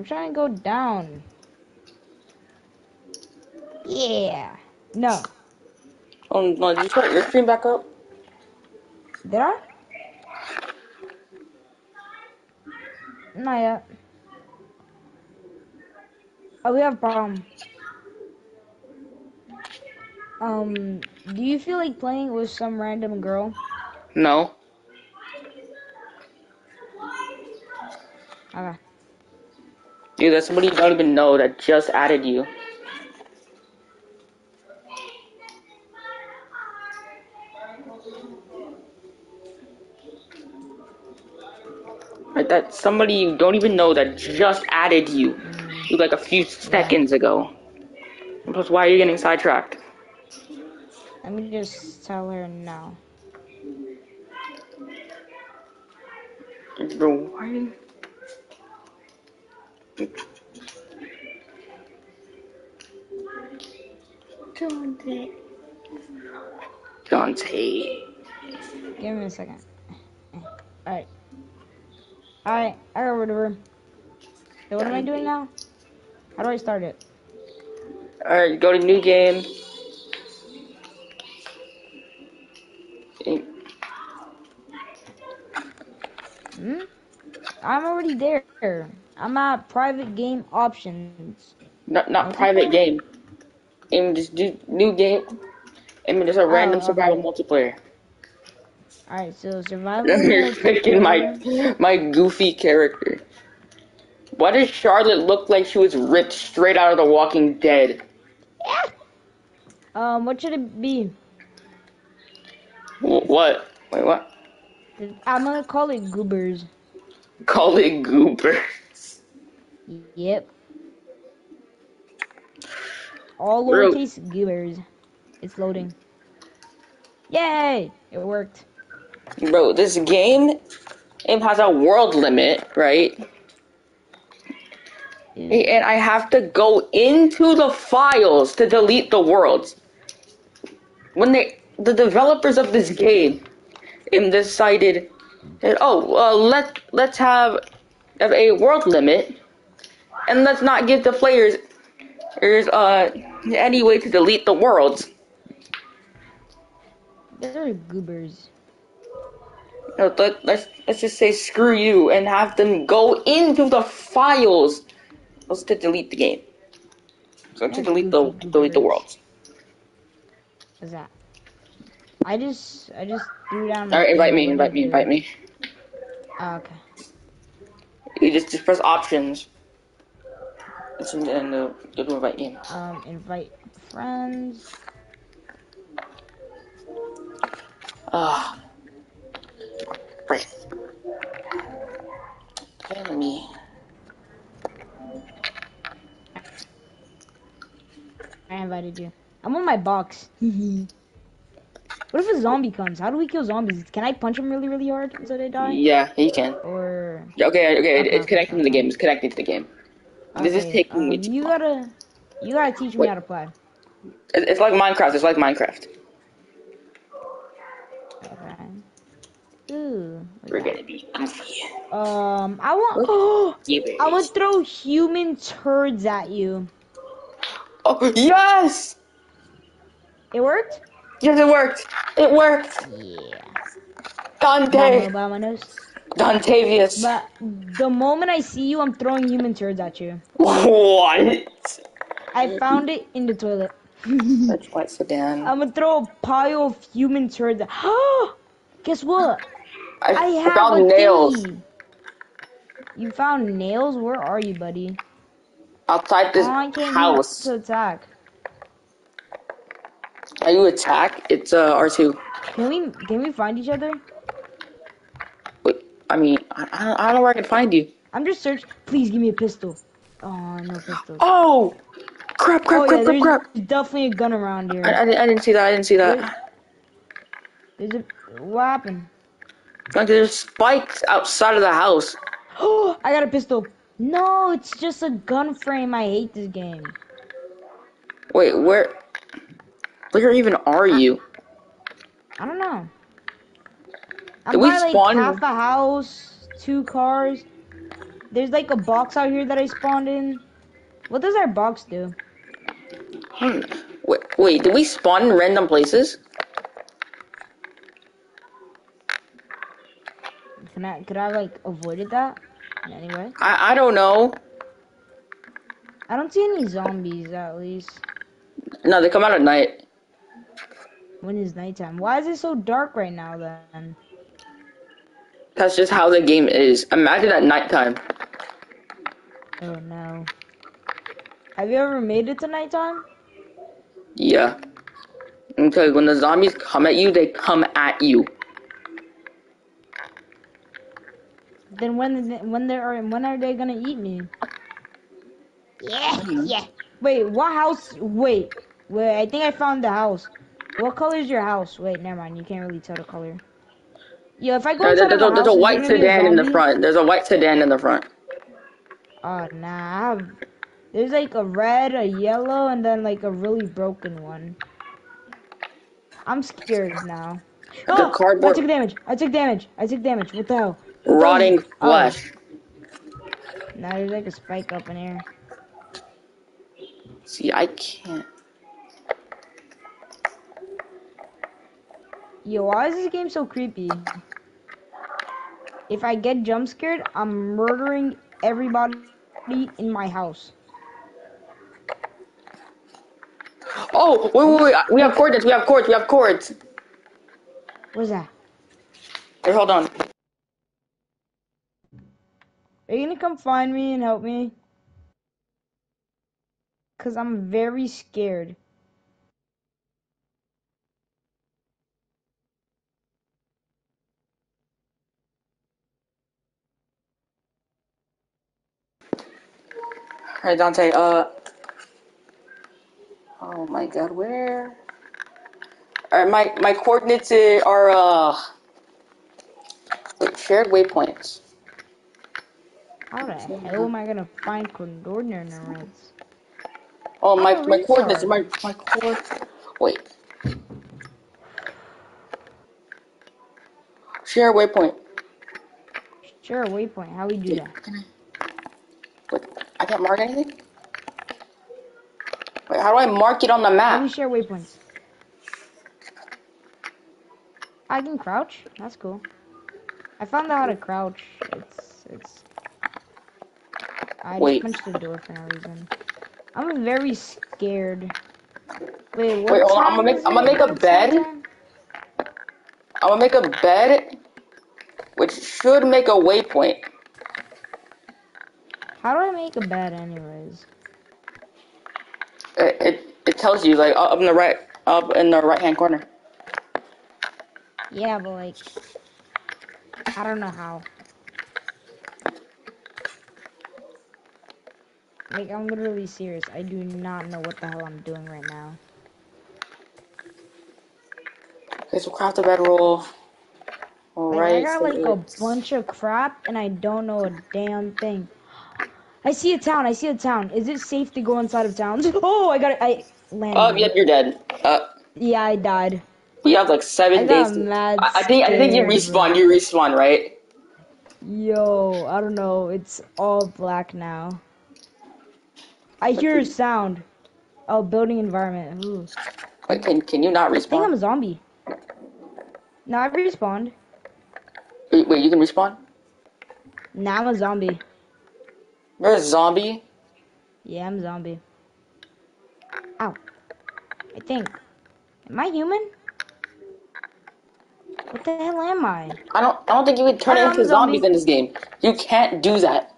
I'm trying to go down. Yeah. No. Oh no, did you put your screen back up? Did I? Not yet. Oh, we have a problem. Um, do you feel like playing with some random girl? No. Okay. Dude, that's somebody you don't even know that just added you. Like that's somebody you don't even know that just added you, like a few seconds ago. Plus, why are you getting sidetracked? Let me just tell her now. Bro, why? Dante. Dante. Give me a second. Alright. Alright, I got rid of her. So what am I doing now? How do I start it? Alright, go to new game. Hmm? I'm already there. I'm at private game options. Not not private game. Aim just do new game. I mean, there's a random okay. survival multiplayer. Alright, so survival. You're picking my my goofy character. Why does Charlotte look like she was ripped straight out of The Walking Dead? Yeah. Um, what should it be? Wh- What? Wait, what? I'm gonna call it goobers. Call it Goober. Yep. All lowercase goobers. It's loading. Yay! It worked. Bro, this game it has a world limit, right? And I have to go into the files to delete the worlds. When they, the developers of this game, um, decided that oh, uh, let let's have, have a world limit, and let's not give the players there's uh any way to delete the worlds. They're goobers. No, let, let's let's just say screw you and have them go into the files. Let's to delete the game. So to delete the delete the worlds. What's that? I just, I just threw down. All right, invite me, invite me, invite me. Oh, okay. You just just press options. It's in, in the to invite game. Um, invite friends. Ah. Friend. Enemy. I invited you. I'm on my box. what if a zombie comes? How do we kill zombies? Can I punch them really, really hard so they die? Yeah, you can. Or Okay, okay, Okay, it's connecting to the game. It's connecting to the game. This is taking me um, too You gotta, you gotta teach me Wait. how to play. It's like Minecraft. It's like Minecraft. Okay. Ooh. We're gonna be. Um, I want. Oh, Yeah, I want to throw human turds at you. Oh yes! It worked. Yes, it worked. It worked. Yeah. Dante. Mama, Dontavius. But the moment I see you, I'm throwing human turds at you. What? I found it in the toilet. That's white sedan. I'm gonna throw a pile of human turds. Guess what? I, I have found nails. You found nails? Where are you, buddy? outside this oh, I can't house. to attack. Are you attack? It's uh R2. Can we can we find each other? I mean, I, I, don't, I don't know where I can find you. I'm just search. Please give me a pistol. Oh, no pistol. Oh! Crap, crap, oh crap, yeah, crap, there's crap. definitely a gun around here. I, I, didn't, I didn't see that. I didn't see that. There's a, what happened? Like, there's spikes outside of the house. Oh, I got a pistol. No, it's just a gun frame. I hate this game. Wait, where? Where even are you? I don't know. I'm Did we by like spawn- half a house, two cars. there's like a box out here that I spawned in. What does our box do? Hmm. Wait, wait, did we spawn in random places? Can I could I like avoided that in any way? I I don't know. I don't see any zombies at least. No, they come out at night. When is nighttime? Why is it so dark right now then? That's just how the game is. Imagine at nighttime. Oh no. Have you ever made it to nighttime? Yeah. Because when the zombies come at you, they come at you. Then when when they are when are they gonna eat me? Yeah, yeah. Wait, what house? Wait, wait. I think I found the house. What color is your house? Wait, never mind. You can't really tell the color. Yo, if I go inside there's, a, there's a white there gonna be a sedan in the front. There's a white sedan in the front. Oh nah. There's like a red, a yellow, and then like a really broken one. I'm scared now. The Oh, I took damage. I took damage. I took damage. What the hell? Rotting Oh. flesh. Now there's like a spike up in here. See, I can't. Yo, why is this game so creepy? If I get jump scared, I'm murdering everybody in my house. Oh, wait, wait, wait. We have coordinates. We have cords. We have cords. What's that? Wait, hold on. Are you gonna come find me and help me? Cause I'm very scared. Alright, Dante, uh. Oh my god, where? Alright, my, my coordinates are, uh. wait, Shared waypoints. How the hell am I gonna find coordinates? Oh, my, Oh, my coordinates, my, my cord. Wait. Share waypoint. Sure, waypoint. How we do that? Can Wait, I can't mark anything? Wait, how do I mark it on the How we map? share waypoints? I can crouch. That's cool. I found out how to crouch. It's it's. I Wait. just punched the door for no reason. I'm very scared. Wait, what Wait, hold on, I'm gonna make- I'm gonna make a bed. time? I'm gonna make a bed, which should make a waypoint. How do I make a bed, anyways? It, it, it tells you, like, up in the right, up in the right hand corner. Yeah, but like, I don't know how. Like, I'm literally serious. I do not know what the hell I'm doing right now. Okay, so craft a bedroll. Like, Alright. I got so like a bunch of crap and I don't know a damn thing. I see a town. I see a town. Is it safe to go inside of towns? Oh, I got it. I landed. Oh, yep, you're dead. Uh, Yeah, I died. we have like seven I days. To... I, I think I think you respawn. You respawn, right? Yo, I don't know. It's all black now. I hear a sound. Oh, building environment. Ooh. Wait, can can you not respawn? I think I'm a zombie. No, I respawned. Wait, wait, you can respawn. Now I'm a zombie. You're a zombie. Yeah, I'm a zombie. Ow. I think. Am I human? What the hell am I? I don't I don't think you would turn I'm into zombie. zombies in this game. You can't do that.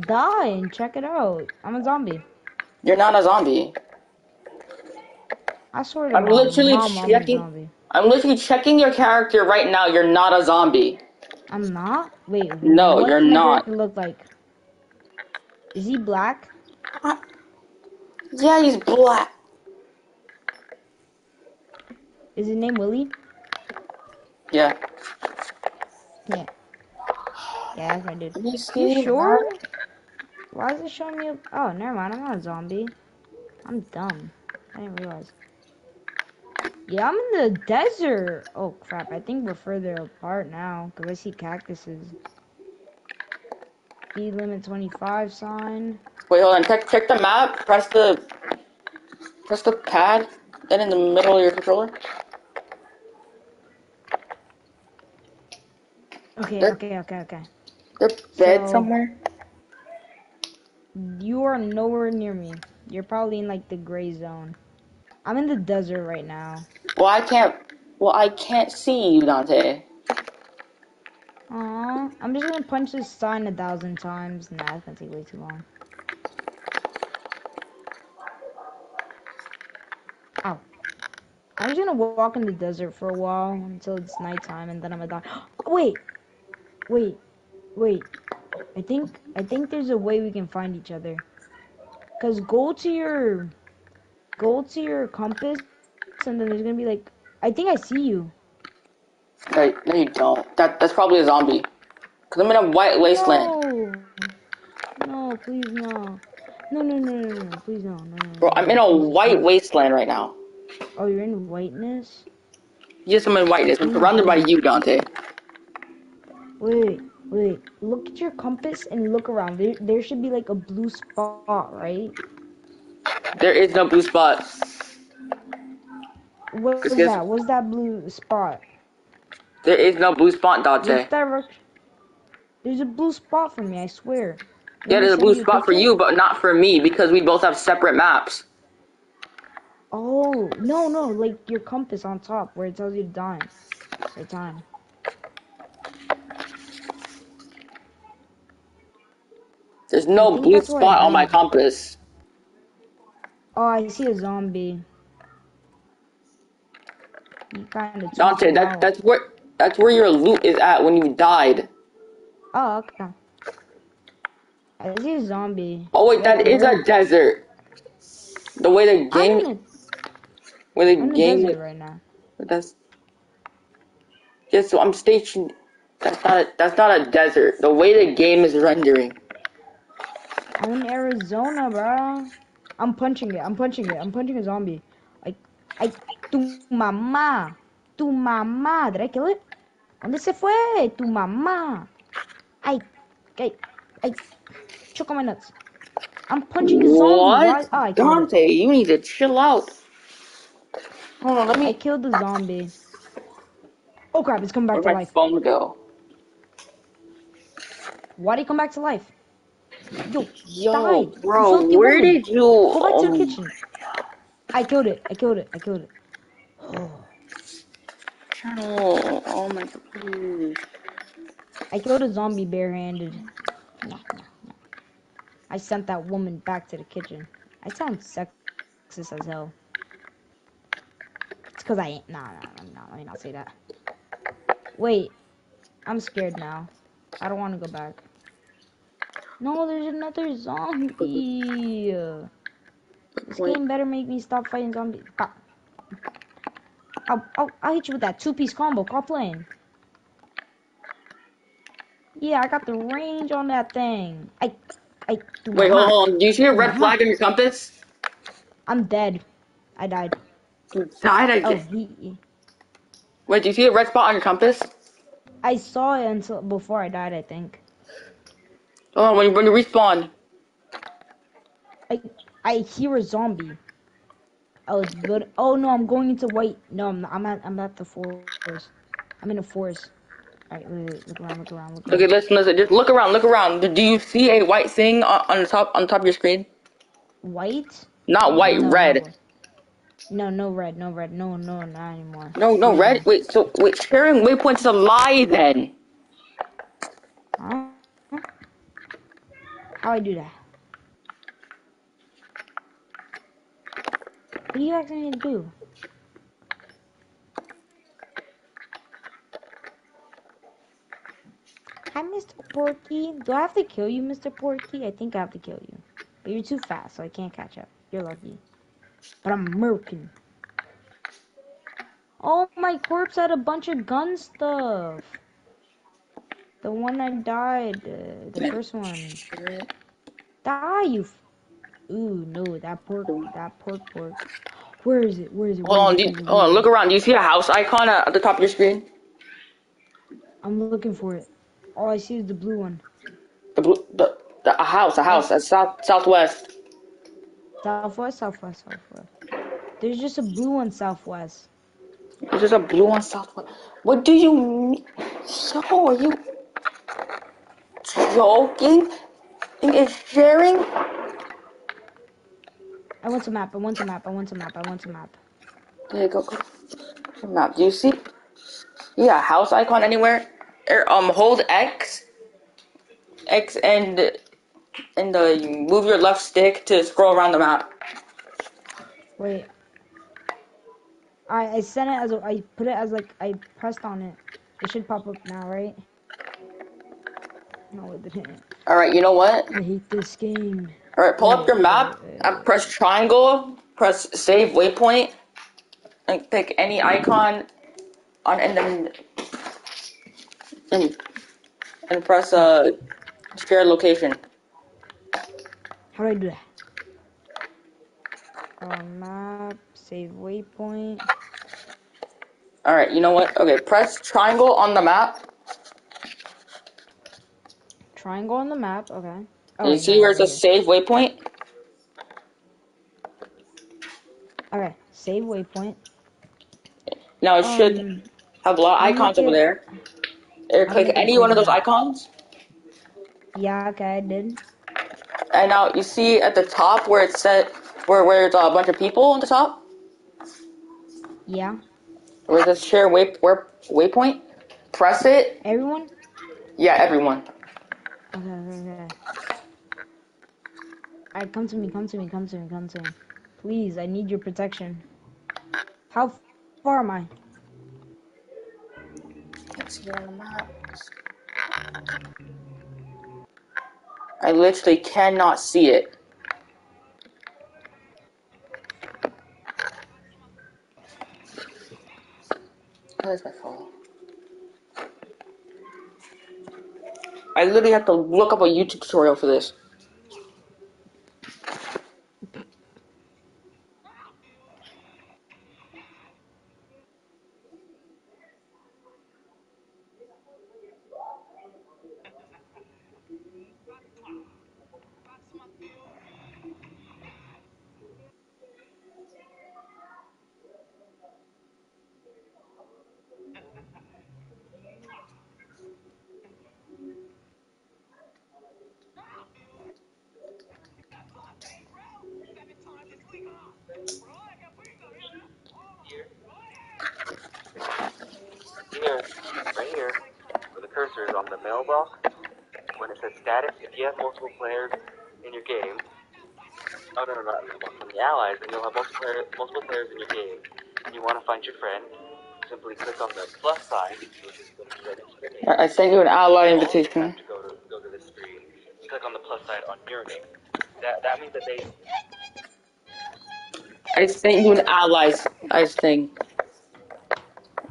Die and check it out. I'm a zombie. You're not a zombie. I swear to I'm God, literally Mom, I'm a checking- zombie. I'm literally checking your character right now. You're not a zombie. I'm not? Wait. No, you're not. look like? Is he black? Uh, yeah, he's black. Is his name Willie? Yeah. Yeah. Yeah, that's my dude. Me You see. sure? Why is it showing me? Oh, never mind. I'm not a zombie. I'm dumb. I didn't realize. Yeah, I'm in the desert. Oh crap! I think we're further apart now because I see cactuses. Speed limit 25 sign. Wait, hold on. Check check the map. Press the press the pad. Then in the middle of your controller. Okay, okay, okay, okay. There bed So- somewhere. You are nowhere near me. You're probably in like the gray zone. I'm in the desert right now. Well, I can't. Well, I can't see you, Dante. Aw, I'm just gonna punch this sign a thousand times. Nah, that's gonna take way too long. Ow. I'm just gonna walk in the desert for a while until it's nighttime and then I'm gonna die. wait! Wait. Wait. I think I think there's a way we can find each other. Cause go to your go to your compass and then there's gonna be like I think I see you. No, no, you don't. That that's probably a zombie. Cause I'm in a white wasteland, No. No, please no. No, no, no, no, no, please no, no, no. bro. I'm in a white wasteland right now. Oh, you're in whiteness? Yes, I'm in whiteness. I'm surrounded by you, Dante. Wait, wait. Look at your compass and look around. There, there should be like a blue spot, right? There is no blue spot. What was that? What's that blue spot? There is no blue spot, Dante. Direction? There's a blue spot for me, I swear. Yeah, Let there's a blue spot for you, but not for me because we both have separate maps. Oh, no, no, like your compass on top where it tells you time. Or time. There's no blue that's where I spot on my compass. Oh, I see a zombie. You kind of Dante, that that's where that's where your loot is at when you died. Oh, okay. I see a zombie. Oh wait, that is a desert. The way the I'm game, in, where the I'm game, desert right now. that's. Yeah, so I'm stationed. That's not a that's not a desert. The way the game is rendering. I'm in Arizona, bro. I'm punching it. I'm punching it. I'm punching a zombie. I, I, tu mamá, tu mamá. Did I kill it? ¿Dónde se fue? Tu mamá. Ay, ay, ay. Choke on my nuts. I'm punching a zombie. What? Oh, I. Dante, you need to chill out. Hold on, let I me. killed the zombie. Oh crap! It's coming back Where'd to my life. phone go? Why did he come back to life? Yo, Yo, bro, where woman. did you? Go back to oh the kitchen. I killed it. I killed it. I killed it. Oh. Channel. Oh my god. please. I killed a zombie barehanded. Nah, nah, nah. I sent that woman back to the kitchen. I sound sexist as hell. It's because I ain't. No, nah, nah, nah, let me not say that. Wait. I'm scared now. I don't want to go back. No, there's another zombie. This game better make me stop fighting zombies. I'll, I'll, I'll hit you with that two-piece combo. Call playing. Yeah, I got the range on that thing. I, I. Wait, not- hold on. Do you see a red flag on your compass? I'm dead. I died. You died, I Oh, he, he- Wait, do you see a red spot on your compass? I saw it until before I died. I think. Hold on, when you, when you respawn. I, I hear a zombie. Oh, it's good. Oh no, I'm going into white. No, I'm not. I'm at. I'm at the forest. I'm in a forest. Alright, look around. Look around. Look around. Okay, listen, listen. Just look around, look around. Do you see a white thing on, on the top on the top of your screen? White? Not white, No, red. No, no red, no red, no, no, not anymore. No, no, red. Wait, so wait, sharing waypoints is a lie then. Huh? How do I do that? What do you asking me to do? Hi, Mr. Porky. Do I have to kill you, Mr. Porky? I think I have to kill you. But you're too fast, so I can't catch up. You're lucky. But I'm American. Oh, my corpse had a bunch of gun stuff. The one I died, uh, the first one. Die, you. Ooh, no, that pork, that pork, pork. Where is it? Where is it? Where Hold on, is it? you, Where is it? hold on. Look around. Do you see a house icon at, at the top of your screen? I'm looking for it. All I see is the blue one. The blue, the, the a house, a house, that's south southwest. Southwest, southwest, southwest. There's just a blue one southwest. There's just a blue one southwest. What do you mean? So are you joking? Is sharing? I want a map. I want a map. I want a map. I want a map. There you go. go. Map. Do you see? Yeah, house icon anywhere. Er, um, hold X. X and and uh, you move your left stick to scroll around the map. Wait. I I sent it as a, I put it as like I pressed on it. It should pop up now, right? No, it didn't. All right. You know what? I hate this game. All right. Pull up your map. And press triangle. Press save waypoint. And pick any icon. On and then and, and press uh share location. How do I do that? Uh, map, save waypoint. All right. You know what? Okay. Press triangle on the map. Triangle on the map. Okay. Oh, you wait, see no, where it says save waypoint? Okay. Save waypoint. Now it should Um, have a lot of icons over there. Or click any one of those icons. Yeah. Okay. I did. And now you see at the top where it said where where it's a bunch of people on the top, Yeah. where it says share way where waypoint. Press it. Everyone. Yeah, everyone. Okay. Okay. okay. Alright, come to me. Come to me. Come to me. Come to me. Please, I need your protection. How far am I? Can't see on the map. I literally cannot see it. Where's my phone? I literally have to look up a YouTube tutorial for this. Here, right here, where the cursor is on the mailbox, when it says status, if you have multiple players in your game, oh no, no, not from the allies, then you'll have multiple, player, multiple players in your game, and you want to find your friend, simply click on the plus sign, which is going to be right next to your name. I I you an ally invitation. have to go to, go to this screen, click on the plus sign on your name. That, that means that they, I sent you an allies ice thing.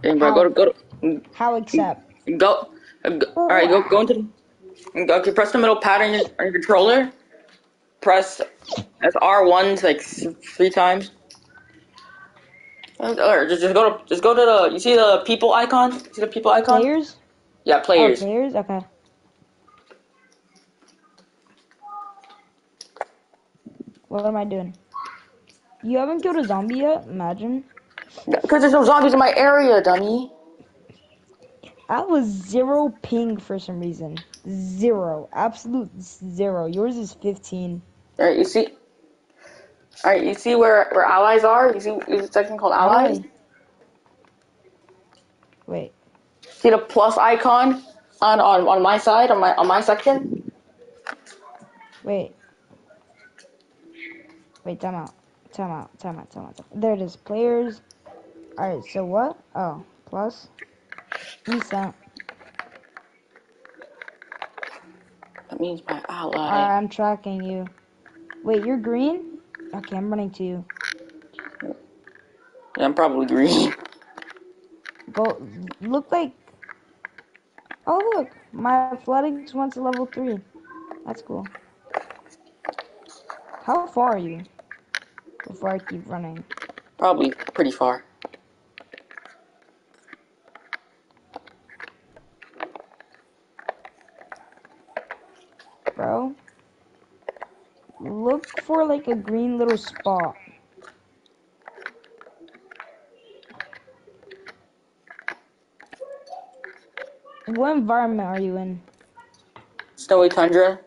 And bro, go to go to How accept? Go, uh, go all right. Go go into. The, go, okay, press the middle pattern on your, on your controller. Press that's R one like three times. And, Or just, just go to just go to the. You see the people icon? See the people icon? Players? Yeah, Oh, players. players? Okay. What am I doing? You haven't killed a zombie yet? Imagine. Because there's no zombies in my area, dummy. I was zero ping for some reason. Zero. Absolute zero. Yours is 15. All right, you see. All right, you see where where allies are? You see there's a section called allies. Wait. See the plus icon on, on on my side on my on my section. Wait. Wait, time out. Time out. Time out. Time out. Time out. There it is. Players. Alright, so what? Oh, plus. Decent. That means my ally. Alright, I'm tracking you. Wait, you're green? Okay, I'm running to you. Yeah, I'm probably green. Go. Look like. Oh, look. My athletics went to level 3. That's cool. How far are you? Before I keep running. Probably pretty far. Bro. Look for like a green little spot. What environment are you in? Snowy tundra.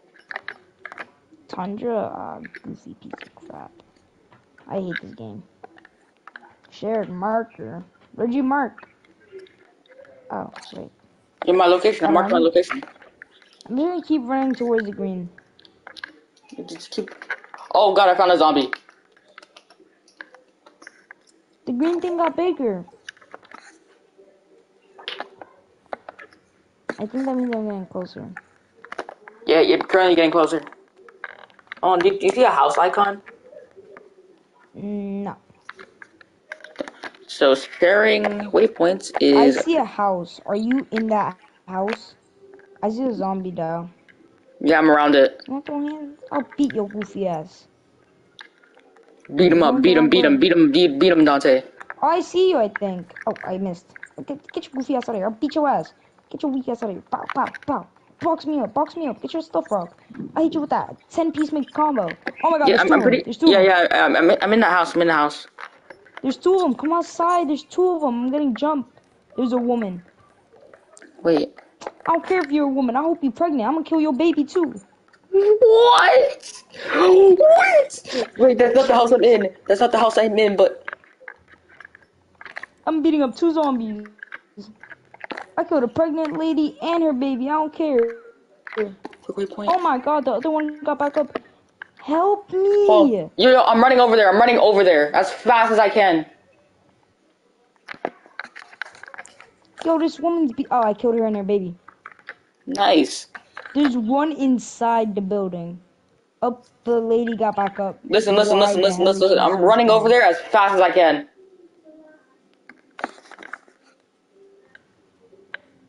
Tundra? Ah, goofy piece of crap. I hate this game. Shared marker. Where'd you mark? Oh, wait. In my location. I marked my location. I'm just gonna keep running towards the green. You Just keep. Oh god, I found a zombie. The green thing got bigger. I think that means I'm getting closer. Yeah, you're currently getting closer. Oh, do, do you see a house icon? No. So sharing waypoints is. I see a house. Are you in that house? I see a zombie doll. yeah, I'm around it. What the hell? I'll beat your goofy ass. Beat him up, beat him, beat him, beat him, beat, beat him, Dante. Oh, I see you, I think. Oh, I missed. Get, get your goofy ass out of here. I'll beat your ass. Get your weak ass out of here. Pow, pow, pow. Box me up, box me up. Get your stuff rock. I hit you with that. 10 piece make combo. Oh my god, Yeah, there's I'm, two I'm pretty. There's two Yeah, yeah, I'm, I'm, in- I'm in the house. I'm in the house. There's two of them. Come outside. There's two of them. I'm getting jumped. There's a woman. Wait. I don't care if you're a woman. I hope you're pregnant. I'm gonna kill your baby too. What? What? Wait, that's not the house I'm in. That's not the house I'm in, but I'm beating up two zombies. I killed a pregnant lady and her baby. I don't care. Oh my god, the other one got back up. Help me! Oh, yo, yo, I'm running over there. I'm running over there as fast as I can. Yo, this woman's be- Oh, I killed her and her baby. Nice. There's one inside the building. Up, the lady got back up. Listen, listen, listen, listen, listen, listen. I'm running over there as fast as I can.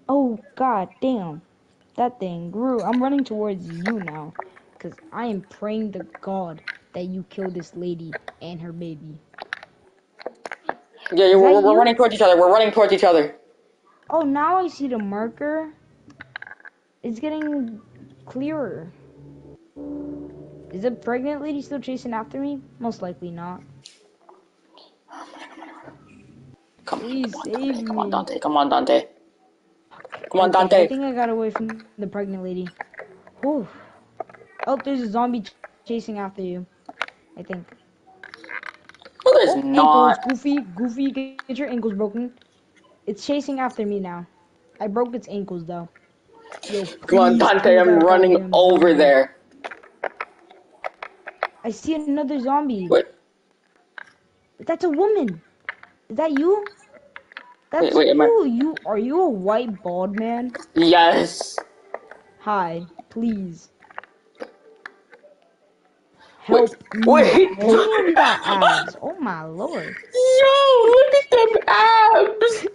Oh god damn. That thing grew. I'm running towards you now. Cause I am praying to God that you kill this lady and her baby. Yeah, yeah we're, we're running towards each other. We're running towards each other. Oh now I see the marker. It's getting clearer. Is the pregnant lady still chasing after me? Most likely not. Come, Please come on, save Dante. Come on, me. Dante. Come on, Dante. Come on, Okay, I think I got away from the pregnant lady. Whew. Oh, there's a zombie ch- chasing after you. I think. No, there's Oh, not. ankles, Goofy, Goofy, get your ankles broken. It's chasing after me now. I broke its ankles though. Yo, Come on, Dante. I'm running goddamn over there. I see another zombie. Wait, That's a woman. Is that you? That's Wait, wait, am I- you. You are you a white bald man? yes. Hi, please. Wait, Help me. wait. Damn, you got abs. Oh my lord. Yo, look at them abs.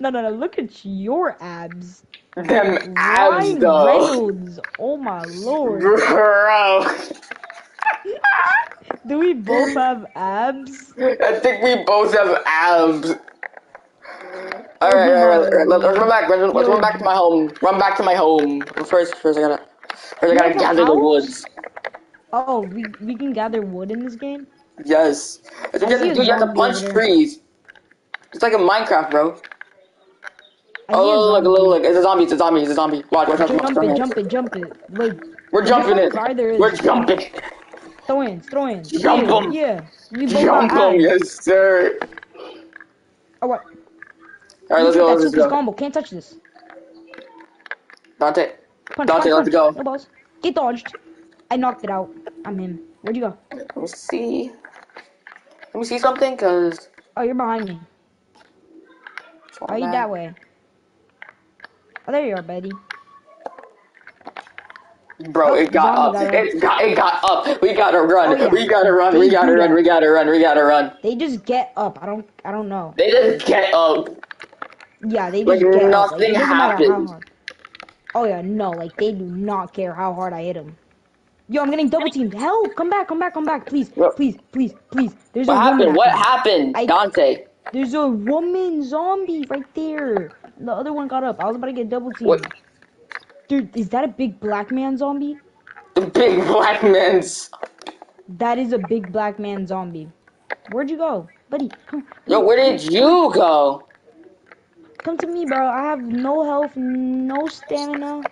No, no, no. Look at your abs. Them abs, Ryan though. Reynolds. Oh my lord. Bro. Do we both have abs? I think we both have abs. Alright, alright, alright, let's, let's run back. Let's, let's run back to my home. Run back to my home. First, first I gotta, first I gotta gather the woods. Oh, we we can gather wood in this game. Yes. I think you have to do. You have to punch over trees. It's like a Minecraft, bro. I Oh, look, look, zombie. look! It's a zombie! It's a zombie! It's a zombie! Watch, watch, watch, watch! Jump it, jump it, jump it. Wait, We're jumping it. Right. We're jumping. Throw in, throw in. Jump yeah, 'em. Yeah. We both Jump him, yes, sir. Oh, what? All right, let's go. Let's go. combo. Can't touch this. Dante, Punch, Dante, punch, let's punch. go. No balls. Get dodged. I knocked it out. I'm him. Where'd you go? let me see. Let me see something, cause. Oh, you're behind me. Are oh, you that way? Oh, there you are, buddy. Bro, it got up. It got, it got up. We gotta run. Oh, yeah. We gotta run. We gotta run. We gotta run. We gotta run. They just get up. I don't. I don't know. They just get up. Yeah, they Like, just get up. Like, nothing it doesn't matter how hard. Oh yeah, no. Like they do not care how hard I hit them. Yo, I'm getting double teamed. Help! Come back! Come back! Come back! Please! What? Please! Please! Please! There's What a woman. happened? What happened, I- Dante? There's a woman zombie right there. The other one got up. I was about to get double teamed. What? Dude, is that a big black man zombie? The big black man's. That is a big black man zombie. Where'd you go, buddy? Come, Yo, where did you go? come to me, bro. I have no health, no stamina.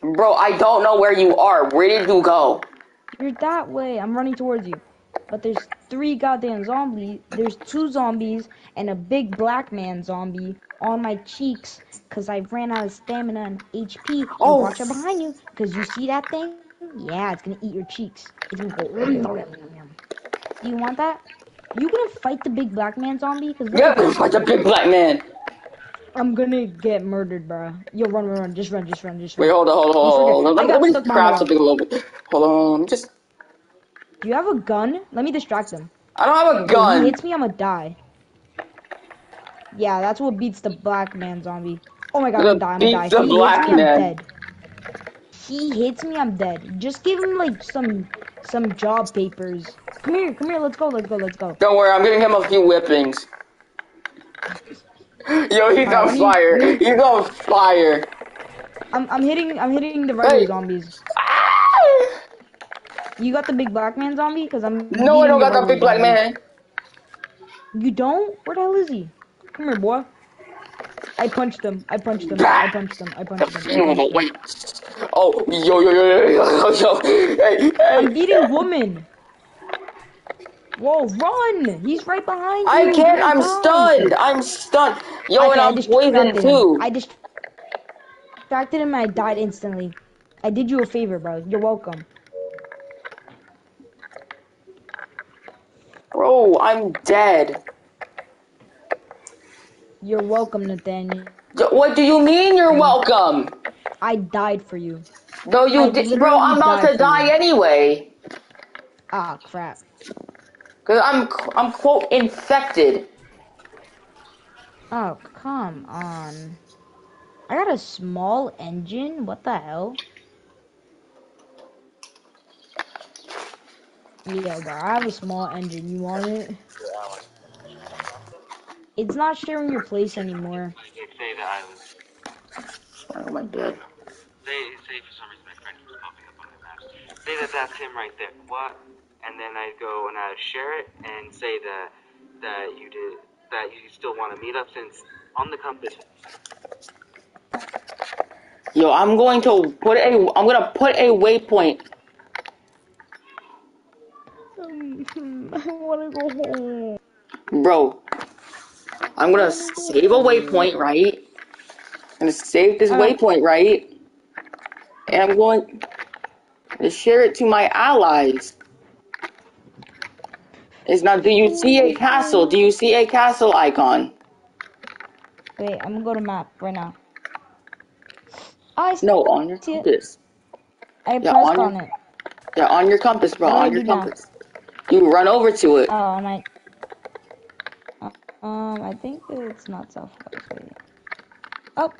Bro, I don't know where you are. Where did you go? You're that way. I'm running towards you. But there's three goddamn zombies. There's two zombies and a big black man zombie on my cheeks because I ran out of stamina and HP. And Oh. watch out behind you because you see that thing? Yeah, it's gonna eat your cheeks. It's gonna go. Do you want that? You gonna fight the big black man zombie? Cause Yeah, it's like a big black man. I'm gonna get murdered, bro. Yo, run, run, run. Just run, just run, just run. Wait, hold on, hold on, hold on. Hold on. Let, let me grab something a little bit. Hold on, just. Do you have a gun? Let me distract him. I don't have a gun. If he hits me, I'm gonna die. Yeah, that's what beats the black man zombie. Oh my god, I'm gonna I'm gonna beat die. the he black hits me, man. I'm dead. He hits me, I'm dead. Just give him like some some job papers. Come here, come here, let's go, let's go, let's go. Don't worry, I'm giving him a few whippings. Yo, he's on fire. He's on fire. I'm I'm hitting I'm hitting the regular Hey. zombies. Ah! You got the big black man zombie? Cause I'm No, I don't the got regular big black man. You don't? Where the hell is he? Come here, boy. I punched him. I punched him. I punched him. I punched him. Funeral, punched him. wait. Oh, yo, yo, yo, yo, yo, yo. Hey, I'm hey. beating woman. Whoa, run! He's right behind you. I can't, I'm die. stunned. I'm stunned. Yo, Okay, and I I'm poisoned him. too. I just distracted him and I died instantly. I did you a favor, bro. You're welcome. Bro, I'm dead. You're welcome, Nathaniel. Yo, What do you mean you're welcome? I died for you. No, you I did, bro. I'm about to die you. anyway. Ah, crap. Cause I'm, I'm quote infected. Oh, come on. I got a small engine? What the hell? Yeah, bro, I have a small engine. You want it? It's not sharing your place anymore. Say, say that I was. Oh my god. Say, say for some reason my friend keeps popping up on my maps. Say that that's him right there. What? And then I go and I share it and say that that you did that you still want to meet up since on the compass. Yo, I'm going to put a, I'm gonna put a waypoint. I wanna go home. Bro, I'm gonna save a waypoint, right? I'm gonna save this waypoint, right? And I'm going to share it to my allies. It's not, do you see a castle? Do you see a castle icon? Wait, I'm gonna go to map right now. Oh, I s- No, on your compass. I yeah, pressed on on, your- it. Yeah, on your compass, bro, on your now? compass. You run over to it. Oh, and I. Um, I think it's not southwest. Wait. Oh,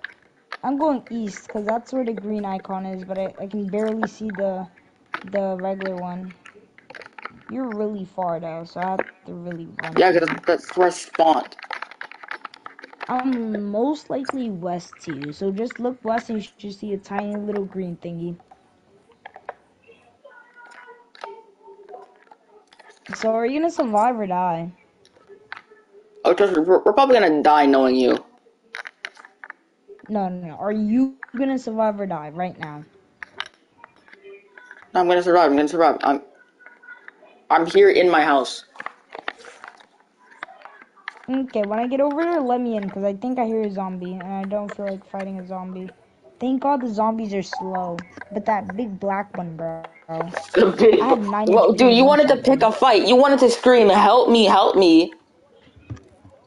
I'm going east because that's where the green icon is, but I, I can barely see the the regular one. You're really far though, so I have to really run. Yeah, cause that's where I spawned. I'm most likely west to you, so just look west and you should see a tiny little green thingy. So are you gonna survive or die? Oh, we're, we're probably gonna die knowing you. No, no, no. Are you gonna survive or die right now? I'm gonna survive. I'm gonna survive. I'm. I'm here in my house. Okay, when I get over there, let me in, because I think I hear a zombie, and I don't feel like fighting a zombie. Thank God the zombies are slow. But that big black one, bro. The big. I have 90 Well, dude, you wanted to pick a fight. You wanted to scream, "Help me! Help me!"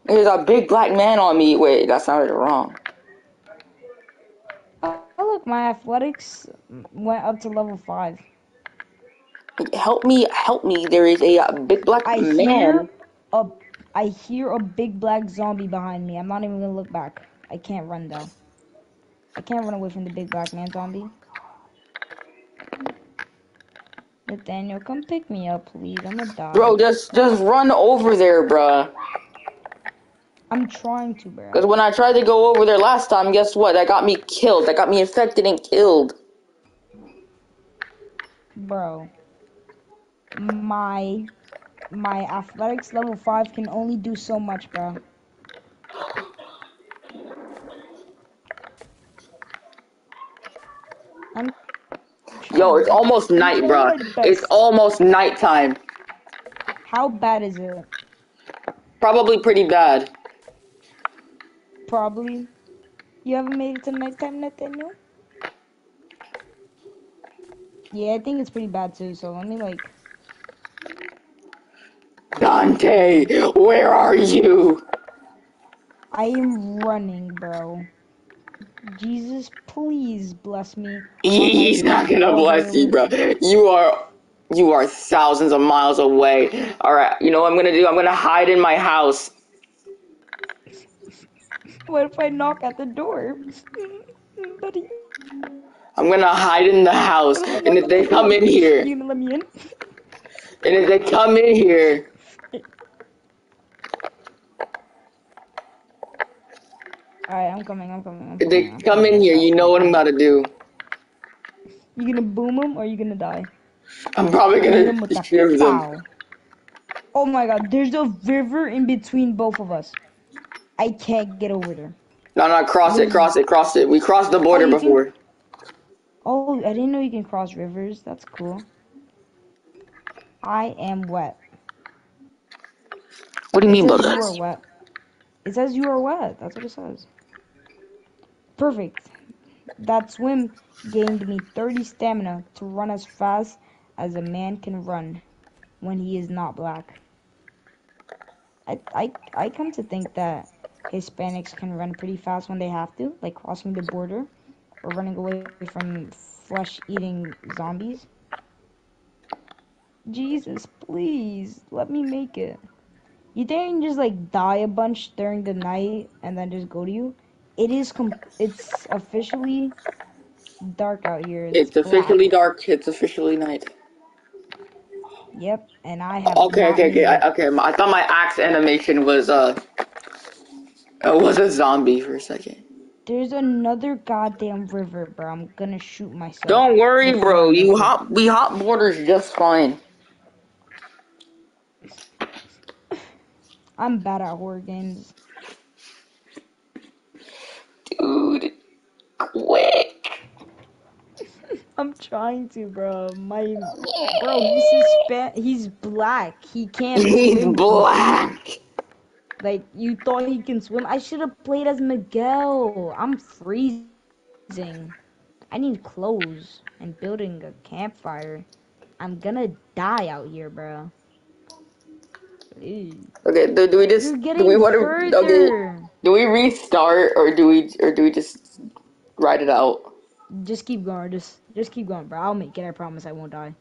There's a big black man on me. Wait, that sounded wrong. Oh, look, my athletics went up to level 5. Help me! Help me! There is a uh, big black I man. hear a, I hear a big black zombie behind me. I'm not even gonna look back. I can't run, though. I can't run away from the big black man zombie. Nathaniel, come pick me up, please. I'm gonna die. Bro, just just run over there, bruh. I'm trying to, bro. Because when I tried to go over there last time, guess what? That got me killed. That got me infected and killed. bro. My my athletics level five can only do so much, bro. I'm Yo, it's almost night, bro. It's almost nighttime. how bad is it? Probably pretty bad. Probably. You haven't made it to nighttime, Nathaniel? Yeah, I think it's pretty bad too. So let me like. Dante, where are you? I am running, bro. Jesus, please bless me. He's not gonna bless you, bro. You are, you are thousands of miles away. All right, you know what I'm gonna do? I'm gonna hide in my house. What if I knock at the door? Buddy, I'm gonna hide in the house, and if they come in here, you gonna let me in? and if they come in here, Alright, I'm coming. I'm coming. I'm if they coming, I'm come coming. in here, you know what I'm about to do. You gonna boom them or you gonna die? I'm probably gonna shoot them. Oh my god, there's a river in between both of us. I can't get over there. No, no, cross it, oh. cross it, cross it. We crossed the border Oh, you can- before. Oh, I didn't know you can cross rivers. That's cool. I am wet. What do you mean It by says you that? are wet. It says you are wet. That's what it says. Perfect. That swim gained me 30 stamina to run as fast as a man can run when he is not black. I, I, I come to think that Hispanics can run pretty fast when they have to, like crossing the border or running away from flesh eating zombies. Jesus, please, let me make it. You can just like die a bunch during the night and then just go to you? It is com- it's officially dark out here. It's black. officially dark. It's officially night. Yep, and I have Okay, okay, okay, I, okay. I thought my axe animation was uh, uh was a zombie for a second. There's another goddamn river, bro. I'm gonna shoot myself. Don't worry, bro. You hop, we hop borders just fine. I'm bad at horror games. Dude, quick. I'm trying to, bro. My bro, he's Hispa- He's black. He can't. He's swim. black. Like you thought he can swim. I should have played as Miguel. I'm freezing. I need clothes and building a campfire. I'm gonna die out here, bro. Ew. Okay, do, do we just do we want to okay? Do we restart or do we or do we just ride it out? Just keep going. Just just keep going, bro. I'll make it. I promise I won't die.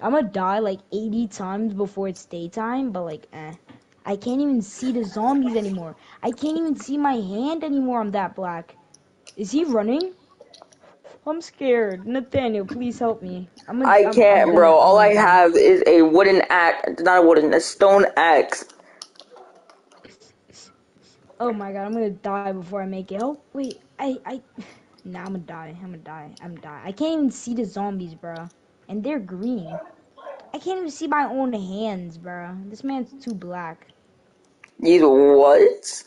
I'm gonna die like 80 times before it's daytime, but like, eh. I can't even see the zombies anymore. I can't even see my hand anymore. I'm that black. Is he running? I'm scared. Nathaniel, please help me. I'm a, I I'm- I'm can't, gonna- bro. All I have is a wooden axe, not a wooden, a stone axe. Oh my god, I'm gonna die before I make it. Oh wait, I I. Nah, I'm gonna die. I'm gonna die. I'm gonna die. I can't even see the zombies, bro. And they're green. I can't even see my own hands, bro. This man's too black. He's what?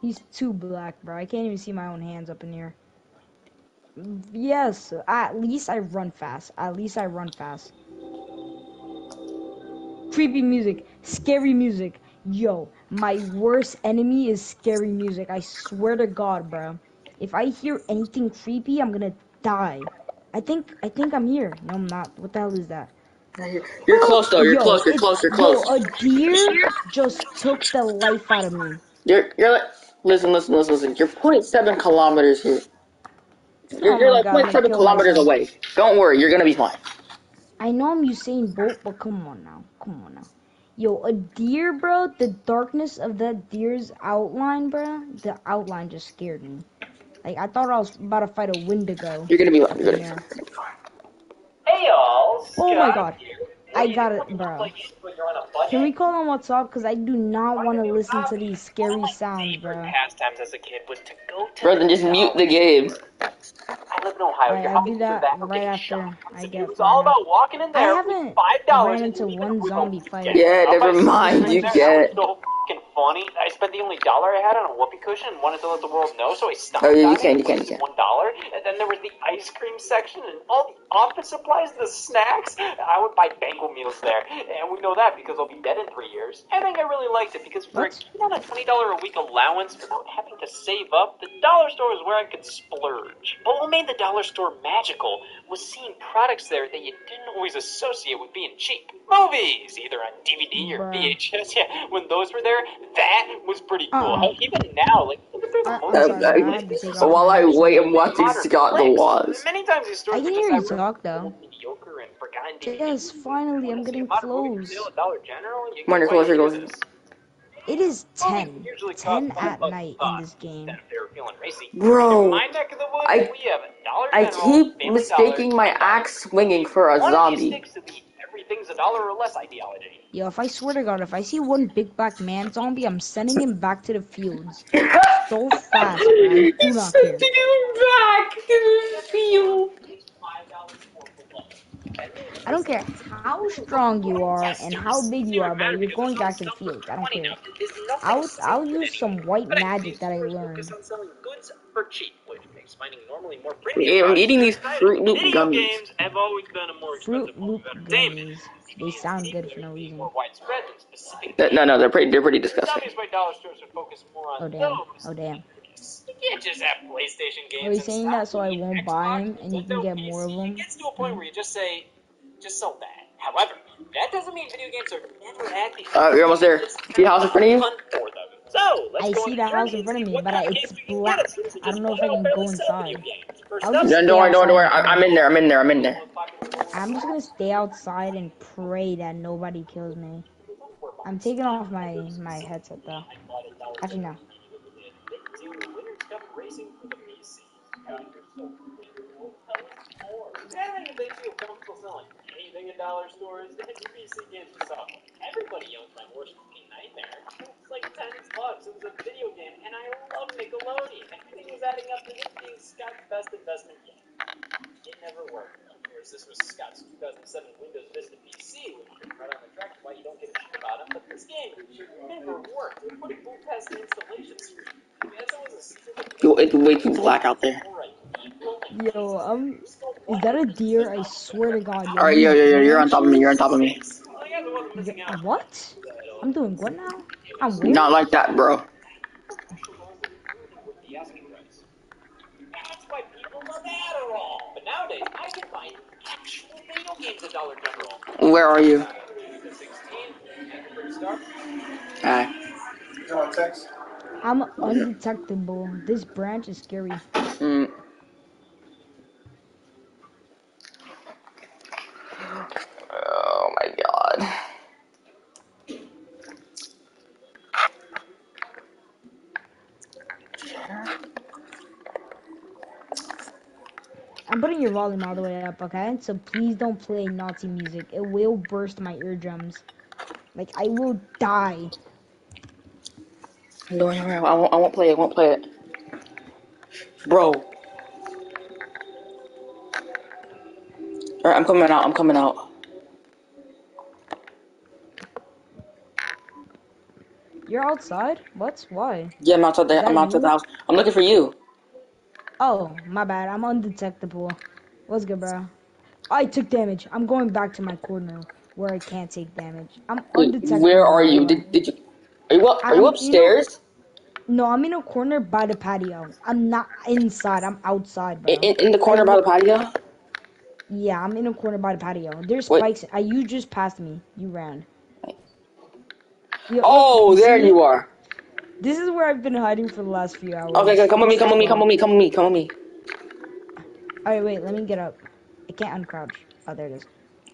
He's too black, bro. I can't even see my own hands up in here. Yes, at least I run fast. At least I run fast. Creepy music, scary music. Yo, my worst enemy is scary music. I swear to God, bro. If I hear anything creepy, I'm gonna die. I think I think I'm here. No, I'm not. What the hell is that? You're oh, close though. You're Yo, close. You're close. You're yo, close. a deer just took the life out of me. You're you're like listen listen listen listen. You're 0.7 kilometers here. You're, Oh you're like God, 0.7 kilometers away. Don't worry. You're gonna be fine. I know I'm Usain Bolt, but come on now. Come on now. Yo, a deer, bro, the darkness of that deer's outline, bro, the outline just scared me. Like, I thought I was about to fight a Wendigo. You're gonna be fine. You're gonna, Yeah. you're gonna be fine. Hey y'all! Oh my god. I got it, bro. like you- when you're on a budget. Can we call on WhatsApp? Because I do not want to listen to these scary One of my sounds, favorite bro. pastimes as a kid was to go to Bro, then just mute the game. I live in Ohio. Alright, Your I'll hobby do that tobacco right after. I get It was all about walking in there I there haven't with five dollars. ran into one zombie fight. Yeah, never mind, you get- So fucking funny. I spent the only dollar I had on a whoopee cushion and wanted to let the world know, so I stopped. Oh, yeah, you can, it, you can, which you is can. One dollar, and then there was the ice cream section and all the office supplies, the snacks. I would buy banquet meals there, and we know that because I'll be dead in three years. I think I really liked it because for a on a twenty dollar a week allowance without having to save up, the dollar store is where I could splurge. But what made the dollar store magical was seeing products there that you didn't always associate with being cheap. Movies, either on DVD or VHS. Yeah, when those were there, that was pretty cool. Uh-uh. Hell, Even now, like look at the Uh, movies. I'm I had to take So off while I wait, and watch watching Modern Scott the flicks. Was. Many times these stores I hear just you have talk though. mediocre and forgotten Yes, finally, I'm getting close. sale at Dollar General, you can Come on, you're buy closer, any of closer. this. It is Movies 10. 10 at night in this game. Then if they were feeling racy. Bro, In my neck of the woods, I- we have a Dollar I keep mistaking my axe swinging for a One of these zombie. sticks to the everything's a dollar or less ideology. Yo, if I swear to God, if I see one big black man zombie, I'm sending him back to the fields. So fast, bro. I do not care. back to the field. I don't care how strong you are and how big you are, bro. You're going back to the fields. I don't care. I'll I'll use some white magic that I learned. Focus on selling goods for cheap, which makes finding normally more Yeah, I'm eating these. Fruit Loop gummies. games have always been a more Fruit Loop gummies. They sound good for no reason. More widespread than specific. No, no, no, they're pretty, they're pretty disgusting. Zombies by dollar stores would focus more on Oh damn. Oh damn. You can't just have PlayStation games. Are you saying that so I won't need buy them and you can Nintendo, get more of PC. 'em? It gets to a point where you just say, just sell that. However, that doesn't mean video games are never at the Uh, you're almost there. See the house in front of you? Hunt for them. So, let's I go see the house in front of me, but kind of it's games black. get as soon as we I don't know if I can go barely sell video inside. games. First I'll No, don't worry, don't worry, don't worry. I, I'm in there, I'm in there, I'm in there. I'm just gonna stay outside and pray that nobody kills me. I'm taking off my my headset though. Actually no. Racing for the PC. And if they feel comfortable selling anything in dollar stores, then PC games are tough. Everybody owns my worst fucking nightmare. It's like 10 bucks. It was a video game, and I love Nickelodeon. Everything was adding up to this being Scott's best investment yet. It never worked. Of this was Scott's 2007 Windows Vista PC, which is right on the track why you don't give a shit about it. But this game never worked. It put it boot past the installation screen. That's always a secret. Yo, it's way too black out there. Alright, people and Yo, um, is that a deer? I swear to God. Yo, Alright, yo, yo, yo, you're on top of me, you're on top of me. Well, I guess I wasn't missing out. What? I'm doing what now? I'm weird. Not like that, bro. with the asking price. That's why people love Adderall. But nowadays, I can find actual video games at Dollar General. Where are you? The 16 and Free Star. Alright. I'm undetectable. This branch is scary. Mm. Oh my god. I'm putting your volume all the way up, okay? So please don't play Nazi music. It will burst my eardrums. Like I will die. Don't worry, I won't, I won't play it, I won't play it. Bro. Alright, I'm coming out, I'm coming out. You're outside? What? Why? Yeah, I'm outside the, I'm outside the house. I'm looking for you. Oh, my bad. I'm undetectable. What's good, bro? I took damage. I'm going back to my corner where I can't take damage. I'm undetectable. where are you? Did, did you... Are you, up, are I'm- you you know- upstairs? No, I'm in a corner by the patio. I'm not inside. I'm outside, bro. In, in, the corner by the patio? Yeah, I'm in a corner by the patio. There's Wait. spikes. Uh, you just passed me. You ran. Yo, Oh, there you are. This is where I've been hiding for the last few hours. Okay, okay, come with me, come with me, come with me, come with me, come with me. Alright, wait. Let me get up. I can't uncrouch. Oh, there it is.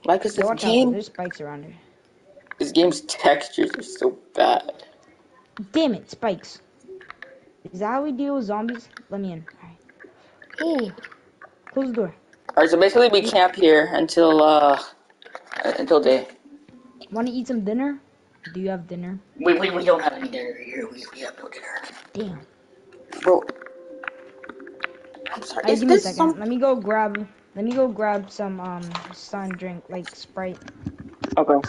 Why? Because this watch out. There's spikes around here. this game's textures are so bad. Damn it, spikes. Is that how we deal with zombies? Let me in. Alright. Ooh. Close the door. Alright, so basically we camp here until, uh, until day. Want to eat some dinner? Do you have dinner? We, we, we don't have any dinner here, we, we have no dinner. Damn. Bro, I'm sorry. Hey, give me a second. some? Let me go grab. Let me go grab some um sun drink like Sprite. Okay.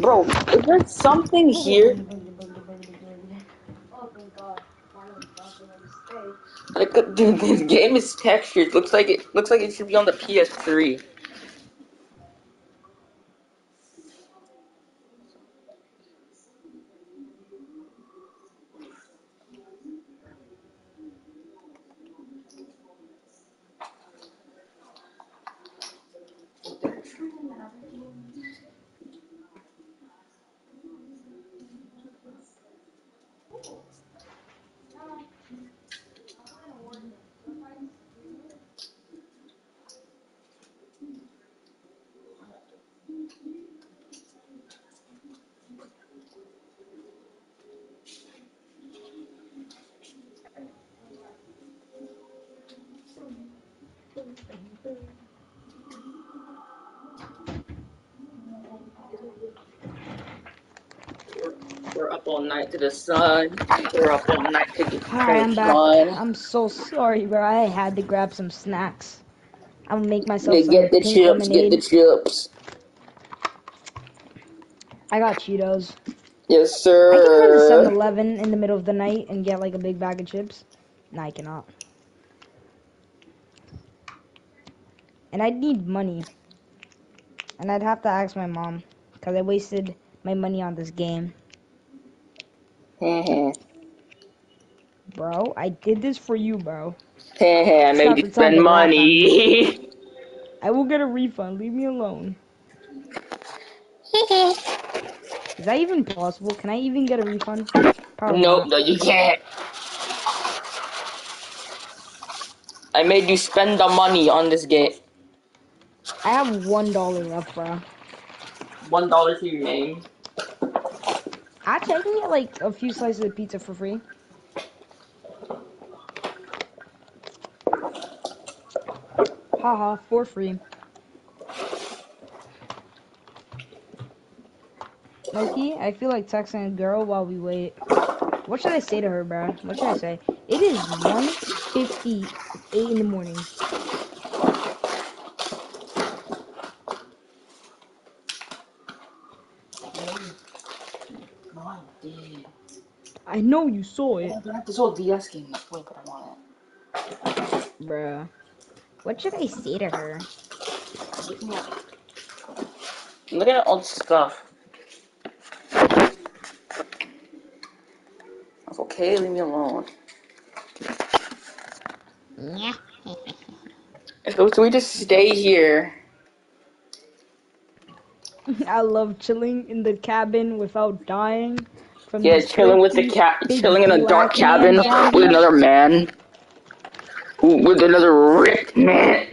Bro, is there something here? Like, dude, this game is textured. Looks like it. Looks like it should be on the PS3. We're up all night to the sun. We're up all night to get Hi, I'm back. sun. I'm so sorry, bro. I had to grab some snacks. I'm gonna make myself Get, some get the chips. Get the chips. I got Cheetos. Yes, sir. I can run to 7-Eleven in the middle of the night and get like a big bag of chips. No, I cannot. And I'd need money. And I'd have to ask my mom. Because I wasted my money on this game. Heh Bro, I did this for you, bro. heh. heh, I made you spend to laugh at money. I will get a refund. Leave me alone. Is that even possible? Can I even get a refund? Probably nope, no, you can't. I made you spend the money on this game. I have one dollar left, bro. One dollar to your name. Actually, I can get like a few slices of pizza for free. Haha, for free. Loki, I feel like texting a girl while we wait. What should I say to her, bro? What should I say? It is 1.58 in the morning. No, I did. I know you saw it, I have this whole DS game. That's way, but I want it. bruh. What should I say to her? Look at all this old stuff. That's okay, leave me alone. Yeah. So, so we just stay here. I love chilling in the cabin without dying. From Yeah, chilling with the cat, chilling in a dark cabin with another man, with another ripped man.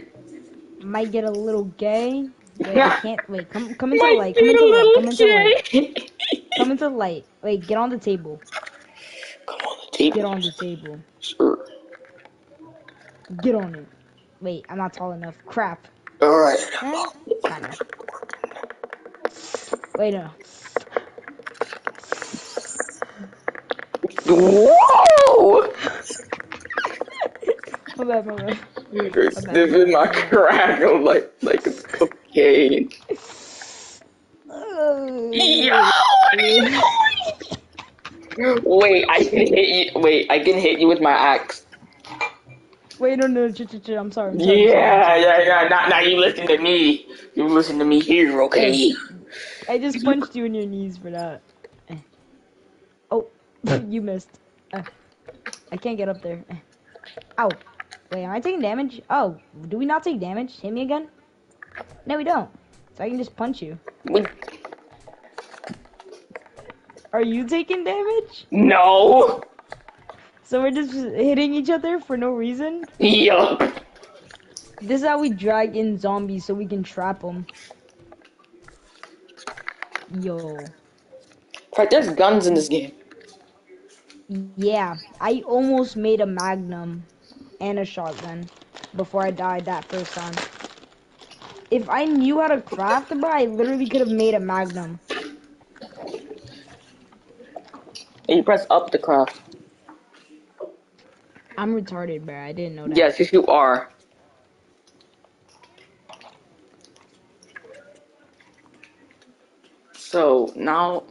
Might get a little gay. Wait, I Yeah. can't. Wait, come, come into light. Come into light. Come into light. Come into light. Wait, get on the table. Come on the table, Get on the table. sir. Get on it. Wait, I'm not tall enough. Crap. All right. Eh. Wait, no. Whoa! My bad, my bad. You're sniffing my crack like like it's cocaine. Oh. Yo, what are you doing? Wait, I can hit you. Wait, I can hit you with my axe. Wait, no, no, ch ch ch I'm sorry. I'm sorry, I'm Yeah, sorry. yeah, yeah. Now, now you listen to me. You listen to me here, okay? I just punched you in your knees for that. You missed. Uh, I can't get up there. Eh. Ow. Wait, am I taking damage? Oh, do we not take damage? Hit me again? No, we don't. So I can just punch you. We- Are you taking damage? No. So we're just hitting each other for no reason? Yup. This is how we drag in zombies so we can trap them. Yo. Right, there's guns in this game. Yeah, I almost made a magnum and a shotgun before I died that first time. If I knew how to craft it, bro, I literally could have made a magnum. And you press up to craft. I'm retarded, bro. I didn't know that. Yes, yes, you are. So now.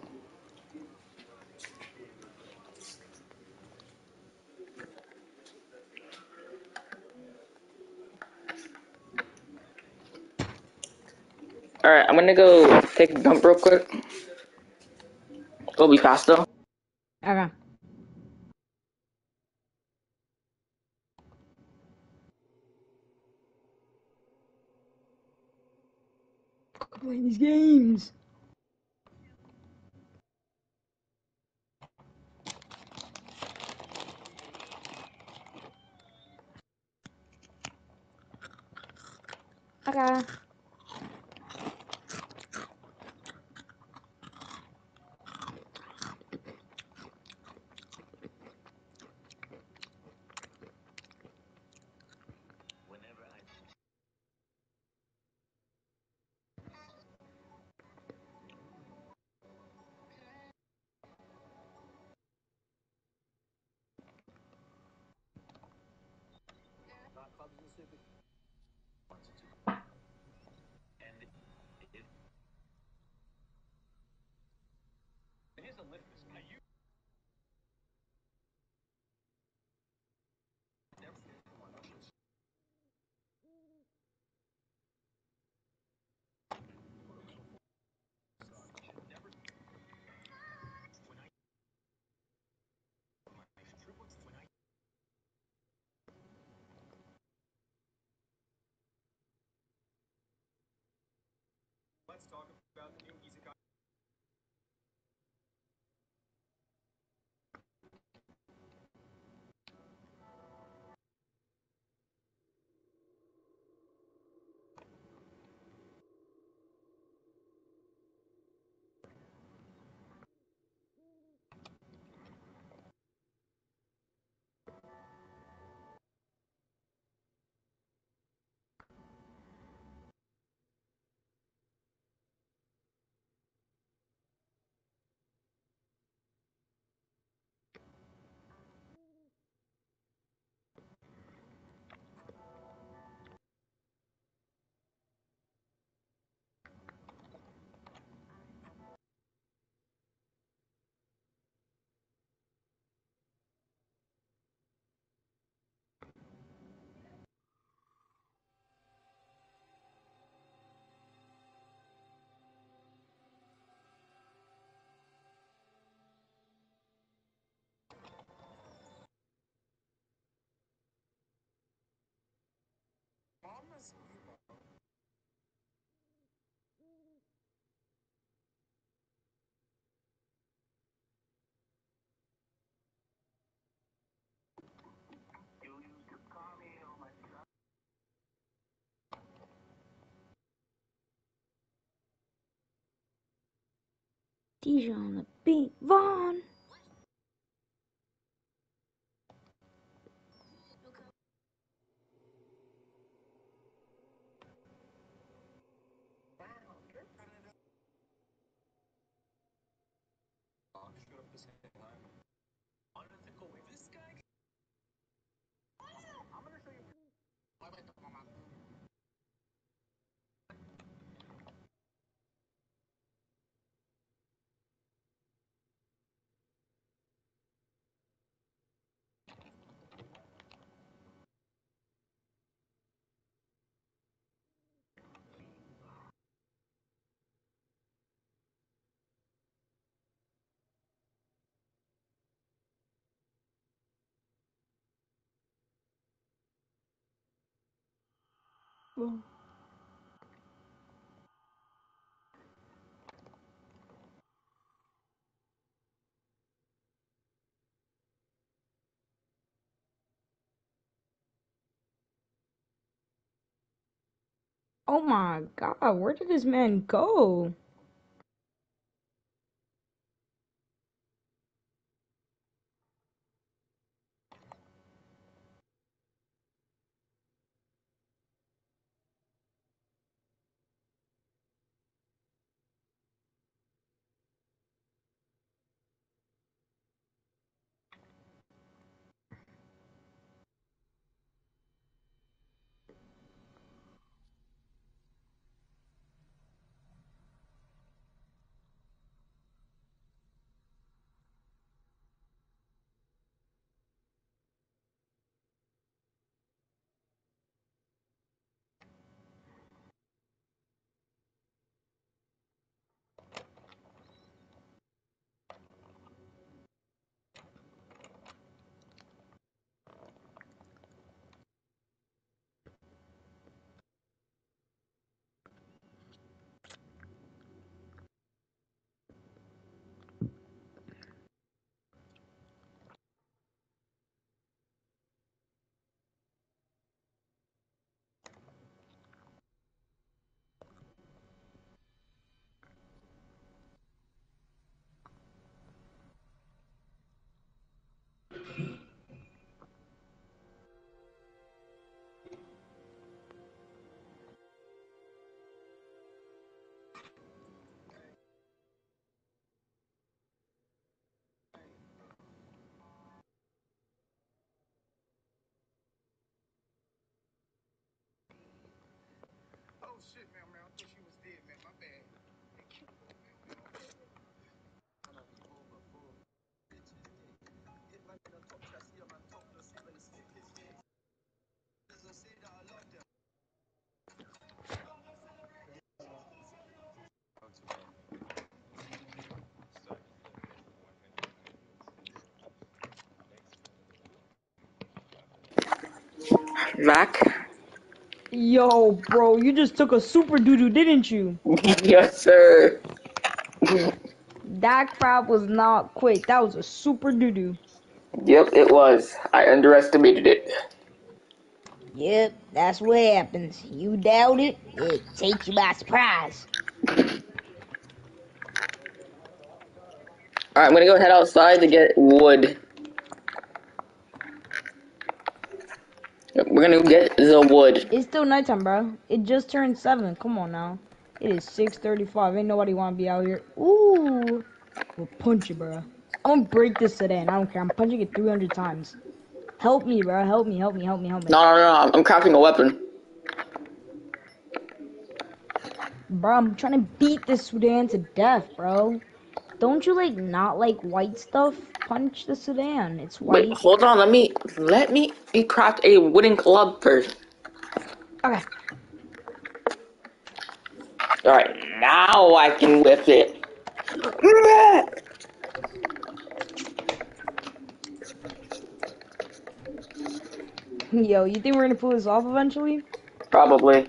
Alright, I'm gonna go take a dump real quick. It'll be fast though. Okay. Playing these games. Okay. DJ on the beat, Vaughn. Oh my god, where did this man go? Mac? Yo, bro, you just took a super doo doo, didn't you? yes, sir. That crap was not quick. That was a super doo doo. Yep, it was. I underestimated it. Yep, that's what happens. You doubt it, it takes you by surprise. Alright, I'm gonna go head outside to get wood. We're gonna get the wood. It's still nighttime, bro. It just turned seven. Come on now. It is six thirty-five. Ain't nobody want to be out here. Ooh, we'll punch you, bro. I'm gonna break this sedan. I don't care. I'm punching it 300 times. Help me, bro. Help me. Help me. Help me. Help me. No, no, no, I'm- I'm crafting a weapon. Bro, I'm trying to beat this sedan to death, bro. Don't you like not like white stuff? Punch the sedan. It's white. Wait, hold on, let me, let me craft a wooden club first. Okay. Alright, now I can whip it. Yo, you think we're gonna pull this off eventually? Probably.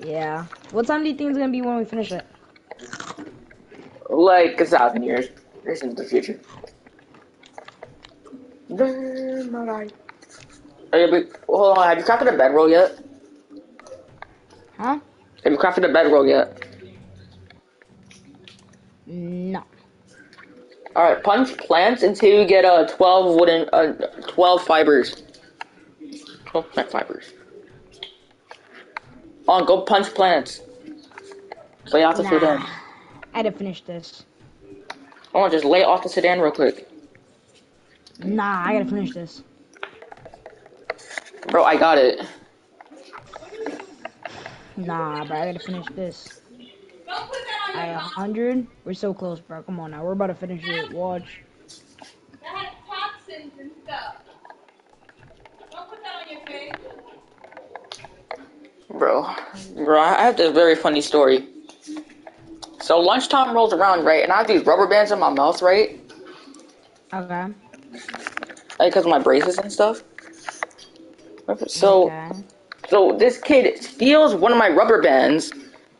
Yeah. What time do you think it's gonna be when we finish it? Like a thousand years. This is the future. Hey, but, hold on, have you crafted a bedroll yet? Huh? Have you crafted a bedroll yet? No. Alright, punch plants until you get uh, 12 wooden, uh, 12 fibers. 12 plant fibers. On, go punch plants. Lay off the Nah. sedan. I had to finish this. Hold on, just lay off the sedan real quick. Nah, I gotta finish this. Bro, I got it. Nah, bro, I gotta finish this. I a hundred. We're so close, bro. Come on now, we're about to finish it. Watch. That has toxins and stuff. Don't put that on your face. Bro, bro, I have this very funny story. So lunchtime rolls around, right, and I have these rubber bands in my mouth, right, Okay. like because of my braces and stuff. So, Okay. so this kid steals one of my rubber bands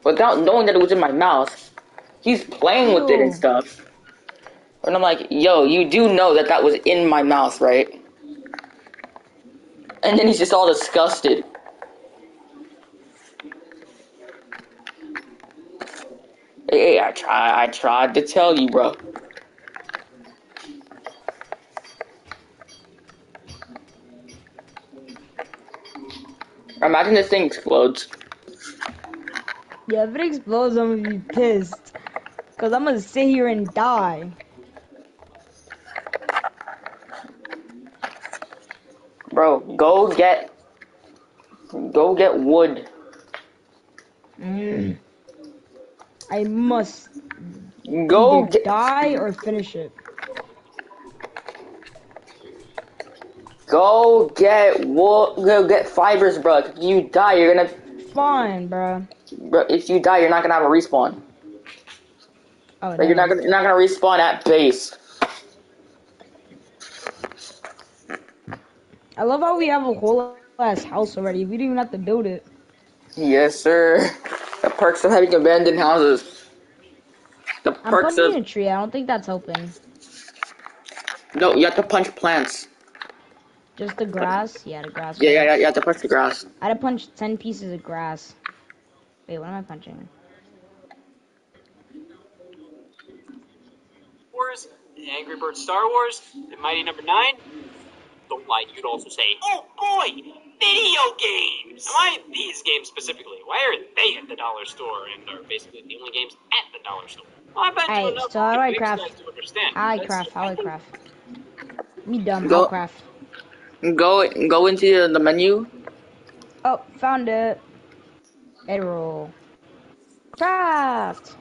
without knowing that it was in my mouth. He's playing with it and stuff, and I'm like, "Yo, you do know that that was in my mouth, right?" And then he's just all disgusted. Hey, I try, I tried to tell you, bro. Imagine this thing explodes. Yeah, if it explodes, I'm gonna be pissed. Cause I'm gonna sit here and die. Bro, go get, go get wood. Mm. I must Go get, die or finish it. go get wood. Go get fibers, bro. If you die, you're gonna, Fine, bro. bro. If you die, you're not gonna have a respawn. Oh, Like, you're not gonna, you're not gonna respawn at base. I love how we have a whole ass house already. We didn't even have to build it. Yes, sir. The perks of having abandoned houses. The perks I'm perks punching of a tree. I don't think that's helping. no, you have to punch plants. Just the grass? Yeah, the grass. Yeah, yeah, yeah. You have to punch the grass. I had to punch 10 pieces of grass. Wait, what am I punching? Wars, Angry Birds Star Wars, and Mighty Number Nine. Don't lie, you'd also say, oh boy, video games! Now, why these games specifically? Why are they at the dollar store and are basically the only games at the dollar store? Well, I bet you Alright, enough so how do I big craft? guys to I That's- craft? How I think- craft? Me dumb. Go- How craft? Go, go into the menu. Oh, found it. Bedroll. Craft.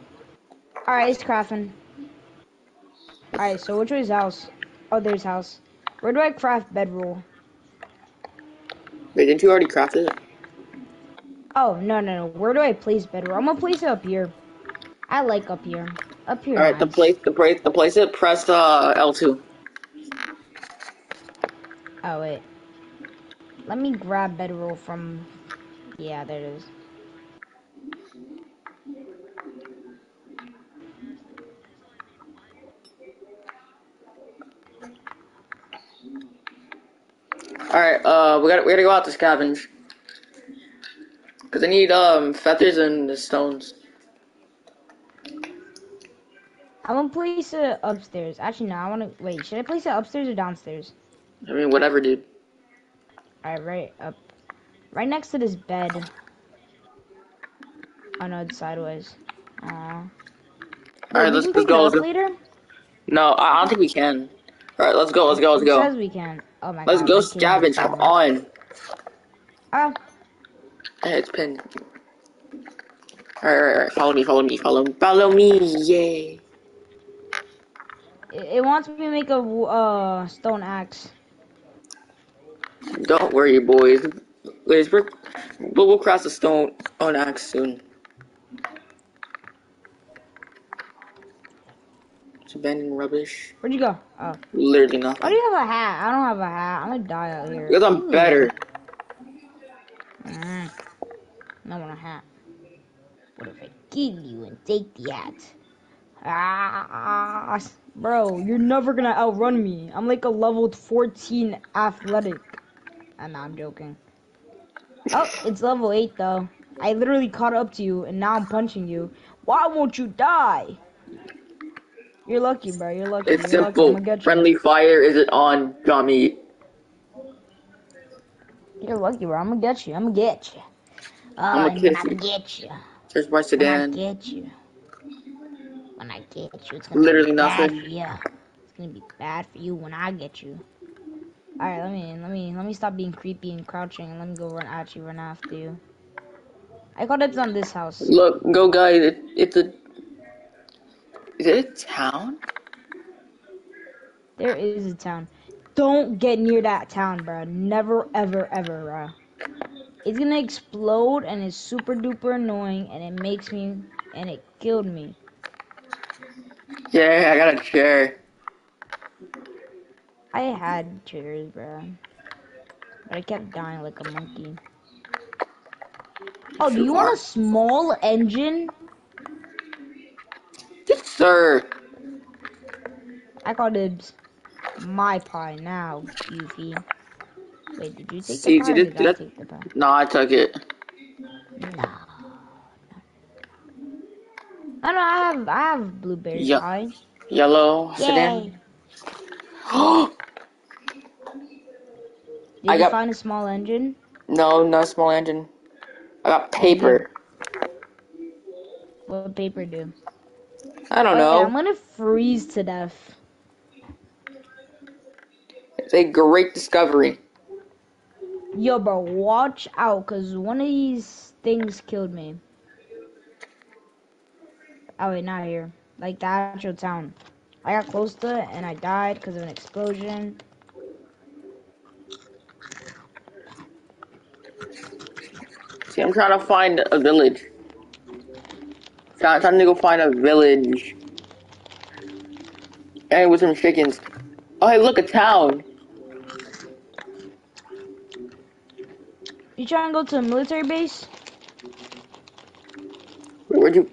Alright, it's crafting. Alright, so which way is house? Oh, there's house. Where do I craft bedroll? Wait, didn't you already craft it? Oh, no, no, no. Where do I place bedroll? I'm gonna place it up here. I like up here. Up here. Alright, the place, the place, the place it. Press uh L2. Oh, wait. Let me grab bedroll from... Yeah, there it is. Alright, uh, we gotta we gotta go out to scavenge. Cause I need um feathers and the stones. I'm gonna place it upstairs. Actually, no, I wanna... Wait, should I place it upstairs or downstairs? I mean, whatever, dude. Alright, right up. Right next to this bed. Oh no, it's sideways. Aw. Alright, let's, let's go. Let's go. later? No, I I don't think we can. Alright, let's go. Let's go. Let's It go. says we can. Oh my Let's god. go scavenge. Come on. Ah, Hey, it's pinned. Alright, alright, alright. Follow me. Follow me. Follow me. Follow me. Yay. it, it wants me to make a uh stone axe. Don't worry, boys. We're, we'll, we'll cross the stone on axe soon. It's abandoned rubbish. Where'd you go? Oh. Literally Why nothing. do you have a hat? I don't have a hat. I'm gonna die out here. Because I'm better. Mm. I want a hat. What if I give you and take the hat? Ah, bro, you're never gonna outrun me. I'm like a level 14 athletic. And I'm joking. Oh, it's level 8 though. I literally caught up to you and now I'm punching you. Why won't you die? You're lucky, bro. You're lucky. It's You're simple. Get. Friendly fire is it on, dummy? You're lucky, bro. I'm gonna get you. I'm gonna get you. Oh, I'm kiss gonna you. get you. There's my When I sedan. get you. When I get you, it's gonna Literally be bad nothing. for you. It's gonna be bad for you when I get you. Alright, let me let me let me stop being creepy and crouching and let me go run at you, run after you. I got it on this house. Look, go guys. It, it's a. Is it a town? There is a town. Don't get near that town, bro. Never, ever, ever, bro. It's gonna explode and it's super duper annoying and it makes me and it killed me. Yeah, I got a chair. I had chairs, bro. But I kept dying like a monkey. Oh, do you want a small engine? Yes, sir. I call dibs. My pie now, Goofy. Wait, did you take the See, pie? Did did I take the pie? No, I took it. No. I know I have I have blueberry Yeah. pie. Yellow sedan. Did I you got- find a small engine? no, not a small engine. I got paper. What would paper do? I don't Okay, I'm gonna freeze to death. It's a great discovery. Yo, bro, watch out, cause one of these things killed me. Oh wait, not here. Like the actual town. I got close to it and I died because of an explosion. See, I'm trying to find a village. Trying to go find a village. And with some chickens. Oh, hey, look, a town. You trying to go to a military base? Wait, Where'd you?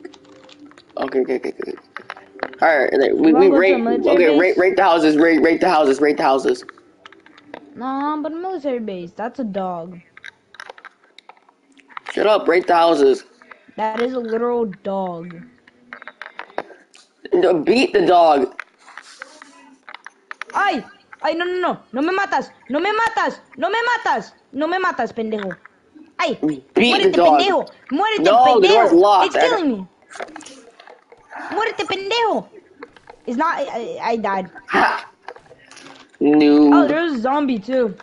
Okay, okay, okay, okay. All right, we, we wanna go to rate. Okay, base? rate rate the houses. Rate rate the houses. Rate the houses. No, but a military base. That's a dog. Shut up. Rate the houses. That is a literal dog. No, Beat the dog. ¡Ay! ¡Ay, no, no, no! ¡No me matas! ¡No me matas! ¡No me matas! ¡No me matas, pendejo! ¡Ay! Beat the ¡Muérete, pendejo! ¡Muérete, No, pendejo! It's killing me! ¡Muérete, pendejo! It's not... I, I, died. Ha. Oh, there's a zombie, too.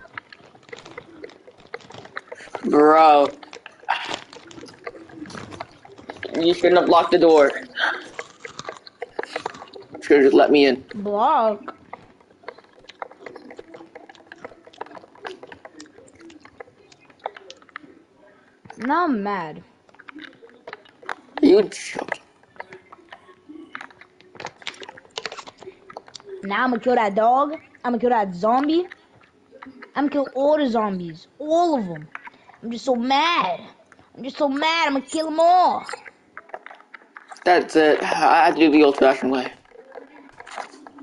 bro. You shouldn't have locked the door. Should have just let me in. Block. Now I'm mad. You joke. Now I'm gonna kill that dog. I'm gonna kill that zombie. I'm gonna kill all the zombies. All of them. I'm just so mad. I'm just so mad. I'm gonna kill them all. That's it. I have to do the old-fashioned way.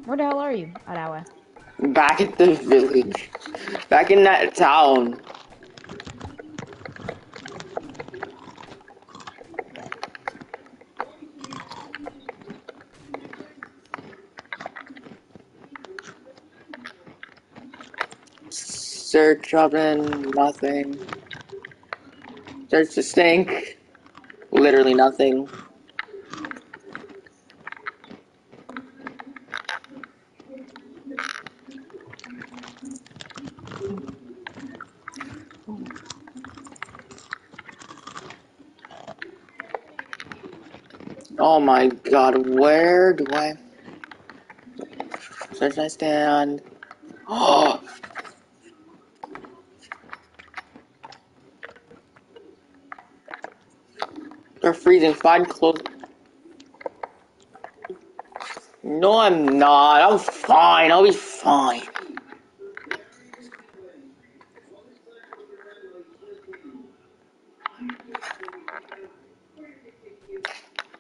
Where the hell are you? Oh, that way. Back at the village. Back in that town. Search oven, nothing. Search the sink. Literally nothing. Oh my god, where do I Where should I stand? Oh They're freezing. Find clothes. No, I'm not. I'm fine. I'll be fine.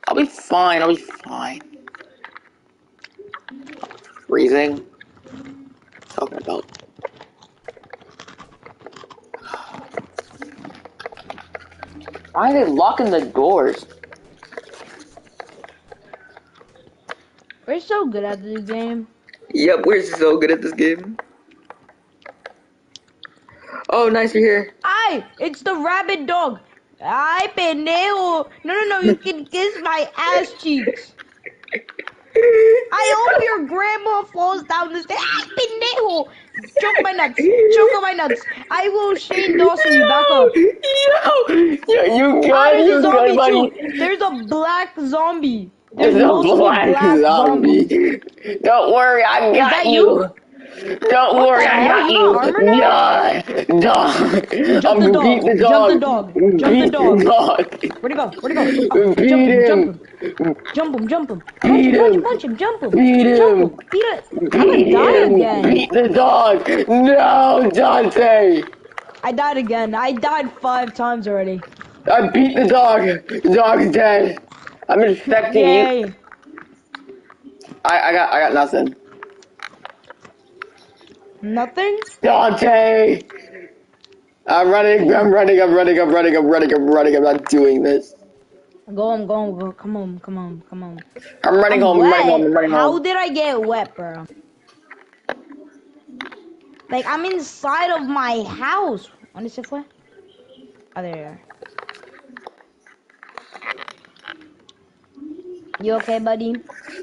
I'll be fine. I'll be fine. Freezing. Talking about. Why are they locking the doors? We're so good at this game. Yep, we're so good at this game. Oh, nice you're here. Ay, it's the rabbit dog. Ay, pendejo. No, no, no, you can kiss my ass cheeks. I hope your grandma falls down the stairs. Ay, pendejo. Choke my nuts. Choke my nuts. I will Shane Dawson you back up. Yo, yo, you oh, got you zombie good, buddy. too. There's a black zombie. There's There's a multiple black zombie. Don't worry, I got that you. Don't What worry, I hell? got You you. got armor now? Yeah, dog. Jump I'm the dog. the Jump the dog. Jump the Beat dog. dog. Where'd he go? Where'd he go? Oh, Beat jump him, him. jump him. Jump him, jump him. Beat him, punch him, him. punch him, jump him. Beat Jump him. him. Beat it. I'm gonna Beat die him. again. Beat the dog. No, Dante. I died again. I died five times already. I beat the dog. The dog's dead. I'm infecting you. Yay. I, I got I got nothing. Nothing? Dante! I'm running, I'm running, I'm running, I'm running, I'm running, I'm running, I'm not doing this. Go on, go on, go. Come on, come on, come on. I'm running home, I'm running home, I'm running How home. did I get wet, bro? Like, I'm inside of my house. ¿Dónde se fue? Oh, there you are. You okay, buddy?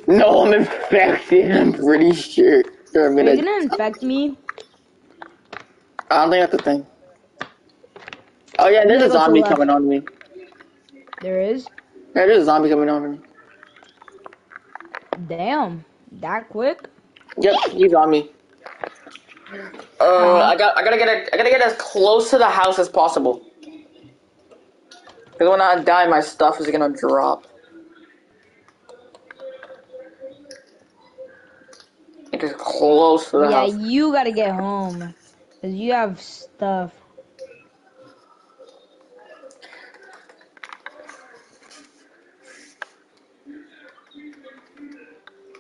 No, I'm infected, I'm pretty sure. Are you gonna infect me? I don't think that's the thing. Oh yeah, there's a zombie coming on me. There is? Yeah, there's a zombie coming on me. Damn. That quick? Yep, he's on me. Uh, I got, I gotta get, a, I gotta get as close to the house as possible. Cause when I die, my stuff is gonna drop. As close to the Yeah, house. you gotta get home. Cause you have stuff.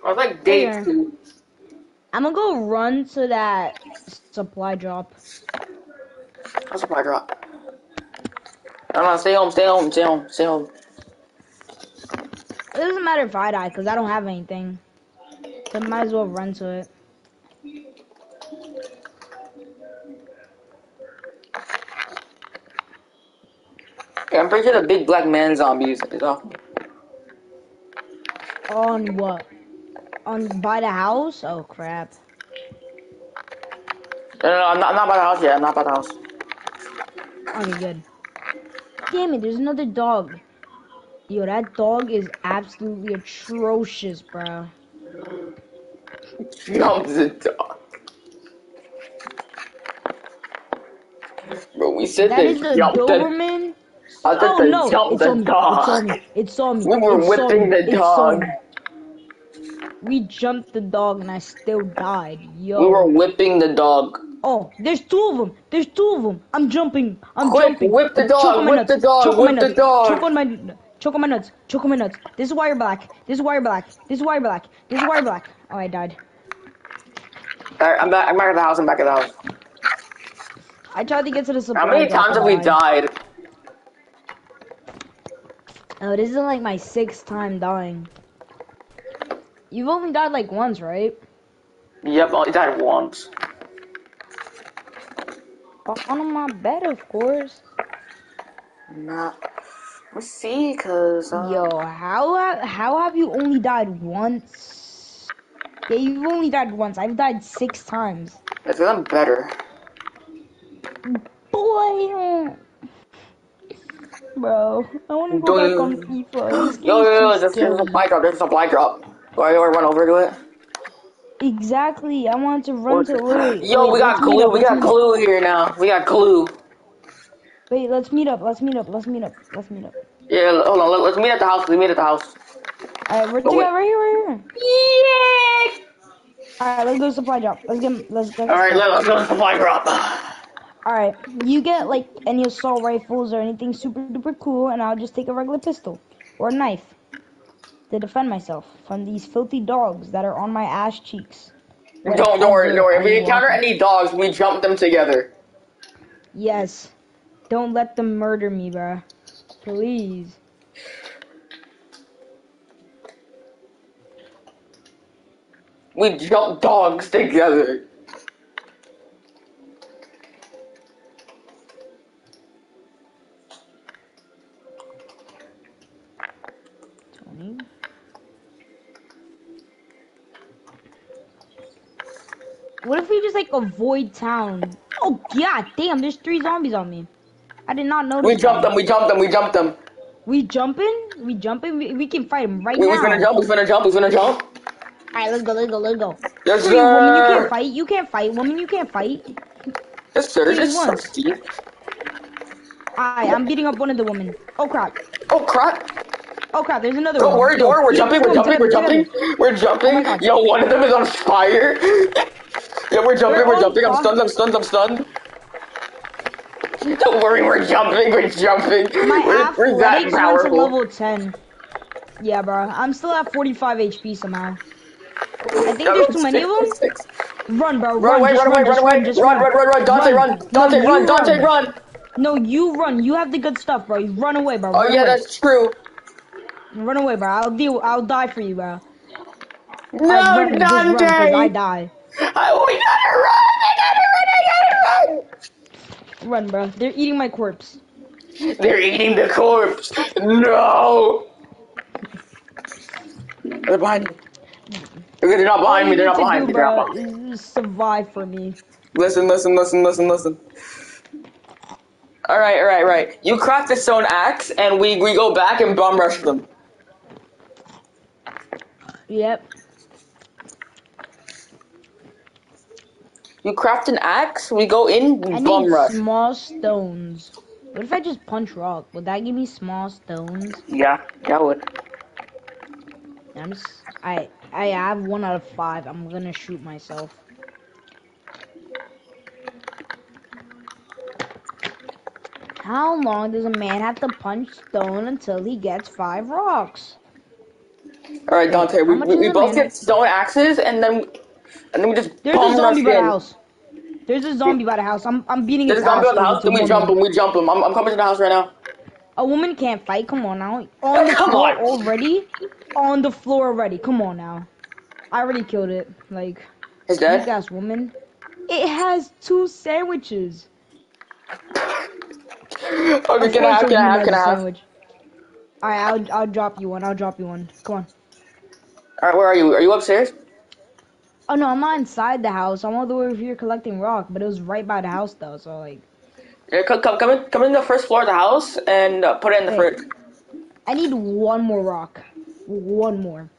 I was like day Here. two. I'm gonna go run to that supply drop. Fire drop. No, no, stay home, stay home, stay home, stay home. It doesn't matter if I die, cause I don't have anything. So I might as well run to it. Yeah, I'm pretty sure the big black man zombie is is off. On what? On by the house? Oh crap. No, no, no, I'm not, I'm not by the house yet. I'm not by the house. Okay, good. Damn it, there's another dog. Yo, that dog is absolutely atrocious, bro. Jumps the dog. Bro, we said That they is jumped the Doberman I thought Oh they no! jumped It the saw me. It saw dog. me. It saw me. We were It saw whipping me. the dog. me. We jumped the dog and I still died. Yo. We were whipping the dog. Oh, there's two of them. There's two of them. I'm jumping. I'm Quick, jumping. whip the Choke dog, on my whip nuts. the dog, Choke on my whip the nuts. dog. Choke on my choke on my nuts. Choke on my nuts. This is why you're black. This is why you're black. This is why you're black. This is why you're black. Oh, I died. Alright, I'm back. I'm back at the house. I'm back at the house. I tried to get to the supply How many times have we died. Oh, this is like my sixth time dying. You've only died like once, right? Yep, I died once. On my bed, of course. Nah. Let's see, cause uh, Yo, how how have you only died once? Yeah, you've only died once. I've died six times. it's I'm better. Boy, bro, I want to go Don't back you- on FIFA. This Yo, yo, yo, there's, there's a supply drop. There's a supply drop. Do I run over to it? Exactly. I want to run to wait. Yo, wait, we got glue. We got glue here now. We got glue. Wait, let's meet up. Let's meet up. Let's meet up. Let's meet up. Yeah, hold on. Let, let's meet at the house. We meet at the house. All right, we're together right here, right here. Yeah. All right, let's go supply drop. Let's get. Let's go. All right, let, let's go to supply drop. All right, you get like any assault rifles or anything super duper cool, and I'll just take a regular pistol or a knife to defend myself from these filthy dogs that are on my ass cheeks. Don't, don't worry, don't worry. If we encounter any dogs, we jump them together. Yes, don't let them murder me, bruh. Please. We jump dogs together. Tony. What if we just like avoid town? Oh god damn, there's three zombies on me. I did not notice. We jump them. We jump them. We jump them. We jumping? We jumping? We, we can fight them right We, we now. finna jump. We finna jump. We finna jump. Alright, let's go, let's go, let's go. Yes, Hey, woman, you can't fight. You can't fight. Woman, you can't fight. Yes, sir. Three Yes, sir, ones. Steve. Alright, I'm beating up one of the women. Oh crap. Oh crap! Oh crap, there's another Don't one. worry, don't worry. We're jumping. We're jumping. We're jumping. We're jumping. Oh. Yo, one of them is on fire. Yeah, we're jumping. We're We're jumping. I'm stunned. I'm stunned. I'm stunned. Don't worry, we're jumping. We're jumping. My we're, we're that to powerful. level 10. Yeah, bro. I'm still at 45 HP somehow. I think there's too many of them. Run, bro. Run away, run away, run away, just run, run, run, run, Dante, run, Dante, run, Dante, run. No, you run. You have the good stuff, bro. You run away, bro. Oh yeah, that's true. Run away, bro. I'll deal. I'll die for you, bro. No, Alright, run, just run, 'cause I die. I, we gotta run. I gotta run. I gotta run. Run, bro. They're eating my corpse. They're eating the corpse. No. They're behind me. They're not behind me. They're not behind do, me. They're not behind me. survive for me. Listen, listen, listen, listen, listen. All right, all right, all right. You craft a stone axe, and we we go back and bomb rush them. Yep. You craft an axe, we go in, I bomb need rush. small stones. What if I just punch rock? Would that give me small stones? Yeah, that would. I'm just, I I have one out of five. I'm gonna shoot myself. How long does a man have to punch stone until he gets five rocks? All right, Dante. We, we, we both get stone axes, and then and then we just There's a bomb rush zombie by the house. There's a zombie by the house. I'm I'm beating There's a zombie on the house, a then we jump him. We jump him. I'm, I'm coming to the house right now. A woman can't fight. Come on now. On oh, the Come floor on. already. On the floor already. Come on now. I already killed it. Like weak dead. ass woman. It has two sandwiches. Okay, can I have? Can I have? Can I have? Alright, I'll I'll drop you one. I'll drop you one. Come on. All right, where are you? Are you upstairs? Oh no, I'm not inside the house. I'm all the way over here collecting rock, but it was right by the house though. So like, Yeah, come, come, come in, come in the first floor of the house and uh, put it in the fridge. I need one more rock. One more.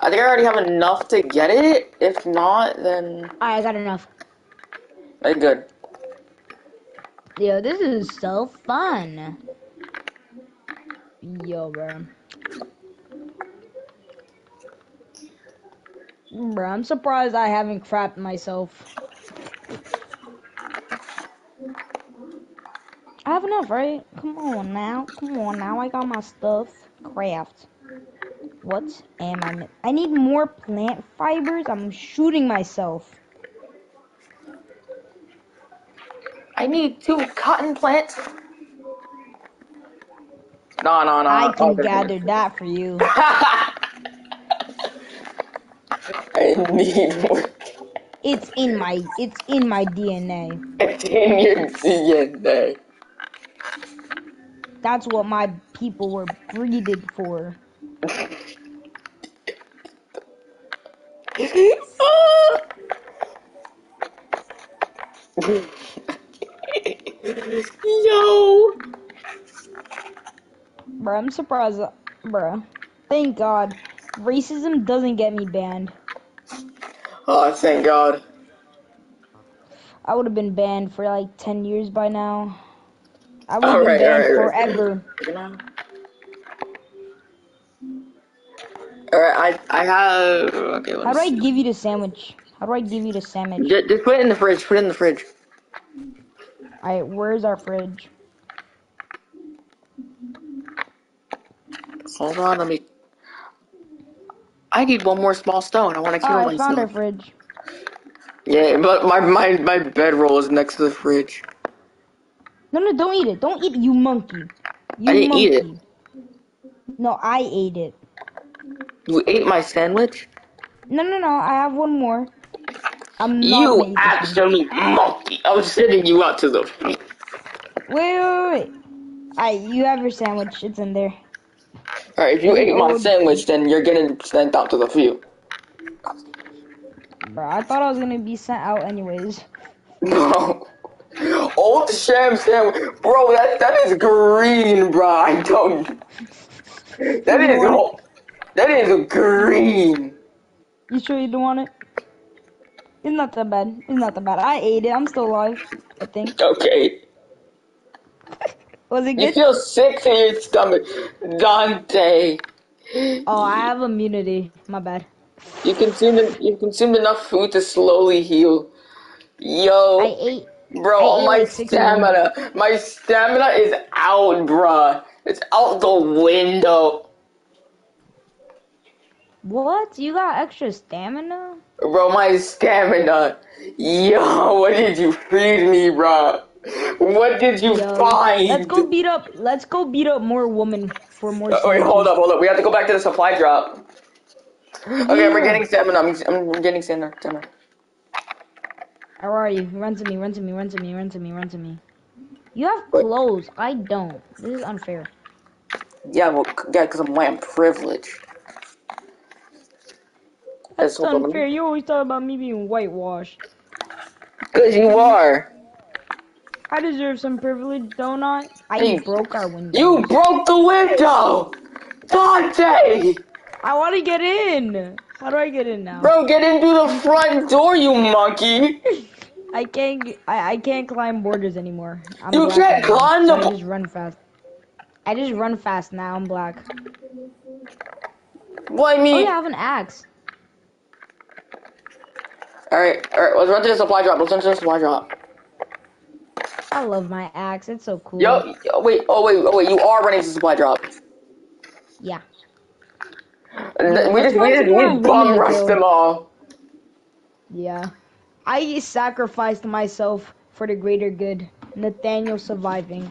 I think I already have enough to get it. If not, then Alright, I got enough. very good. Yo, this is so fun. Yo, bro. Bro, I'm surprised I haven't crapped myself. I have enough, right? Come on now. Come on now. I got my stuff. Craft. What am I? I need more plant fibers. I'm shooting myself. I need two cotton plants. No, no, no. I can Okay. gather that for you. I need more. It's in my it's in my DNA. It's in your DNA. That's what my people were breeded for. Yo. Bro, I'm surprised. Bro, thank God. Racism doesn't get me banned. Oh, thank God. I would have been banned for like 10 years by now. I Alright, been banned alright, alright. forever. Alright, I I have okay. How do I give you the sandwich? How do I give you the sandwich? Just, just put it in the fridge. Put it in the fridge. Alright, where's our fridge? Hold on, let me. I need one more small stone. I want to kill Oh, I found our fridge. Yeah, but my my my bedroll is next to the fridge. No, no, don't eat it. Don't eat it, you monkey. You I didn't monkey. eat it. No, I ate it. You ate my sandwich. No, no, no. I have one more. I'm not You eat this one. absolute monkey! I was sending you out to the. Wait, wait, wait. Alright, you have your sandwich. It's in there. Alright, if you ate my sandwich, then you're getting sent out to the field. Bro, I thought I was gonna be sent out anyways. Bro. Old sham sandwich. Bro, that, that is green, bro. I don't. That is. want That is green. You sure you don't want it? It's not that bad. It's not that bad. I ate it. I'm still alive. I think. Okay. Was it You feel sick in your stomach, Dante. Oh, I have immunity. My bad. You consumed you consumed enough food to slowly heal. Yo. I ate. Bro, I my like six of them. stamina, my stamina is out, bruh. It's out the window, What? You got extra stamina? bro. My stamina. Yo, what did you feed me, bruh? What did you Yo, find? Let's go beat up. Let's go beat up more women for more. Uh, wait, hold up, hold up. We have to go back to the supply drop. Okay, we're getting stamina. I'm, I'm getting stamina, stamina. Where are you? Run to me. Run to me. Run to me. Run to me. Run to me. You have clothes. I don't. This is unfair. Yeah, well, yeah, because I'm white privileged. That's hold on, let me- unfair. You always talk about me being whitewashed. Because you are. I deserve some privilege, don't I? I Hey, broke our window. You broke the window! Dante! I want to get in. How do I get in now? Bro, get into the front door, you monkey! I can't. I, I can't climb borders anymore. I'm You black can't climb so the I just run fast. I just run fast now. I'm black. Well, I Oh I have an axe. Alright, alright, let's run to the supply drop. Let's run to the supply drop. I love my axe. It's so cool. Yo, yo, wait, oh wait, oh wait, you are running to the supply drop. Yeah. And we just, we just, we bum rushed them all. Yeah. I sacrificed myself for the greater good. Nathaniel surviving.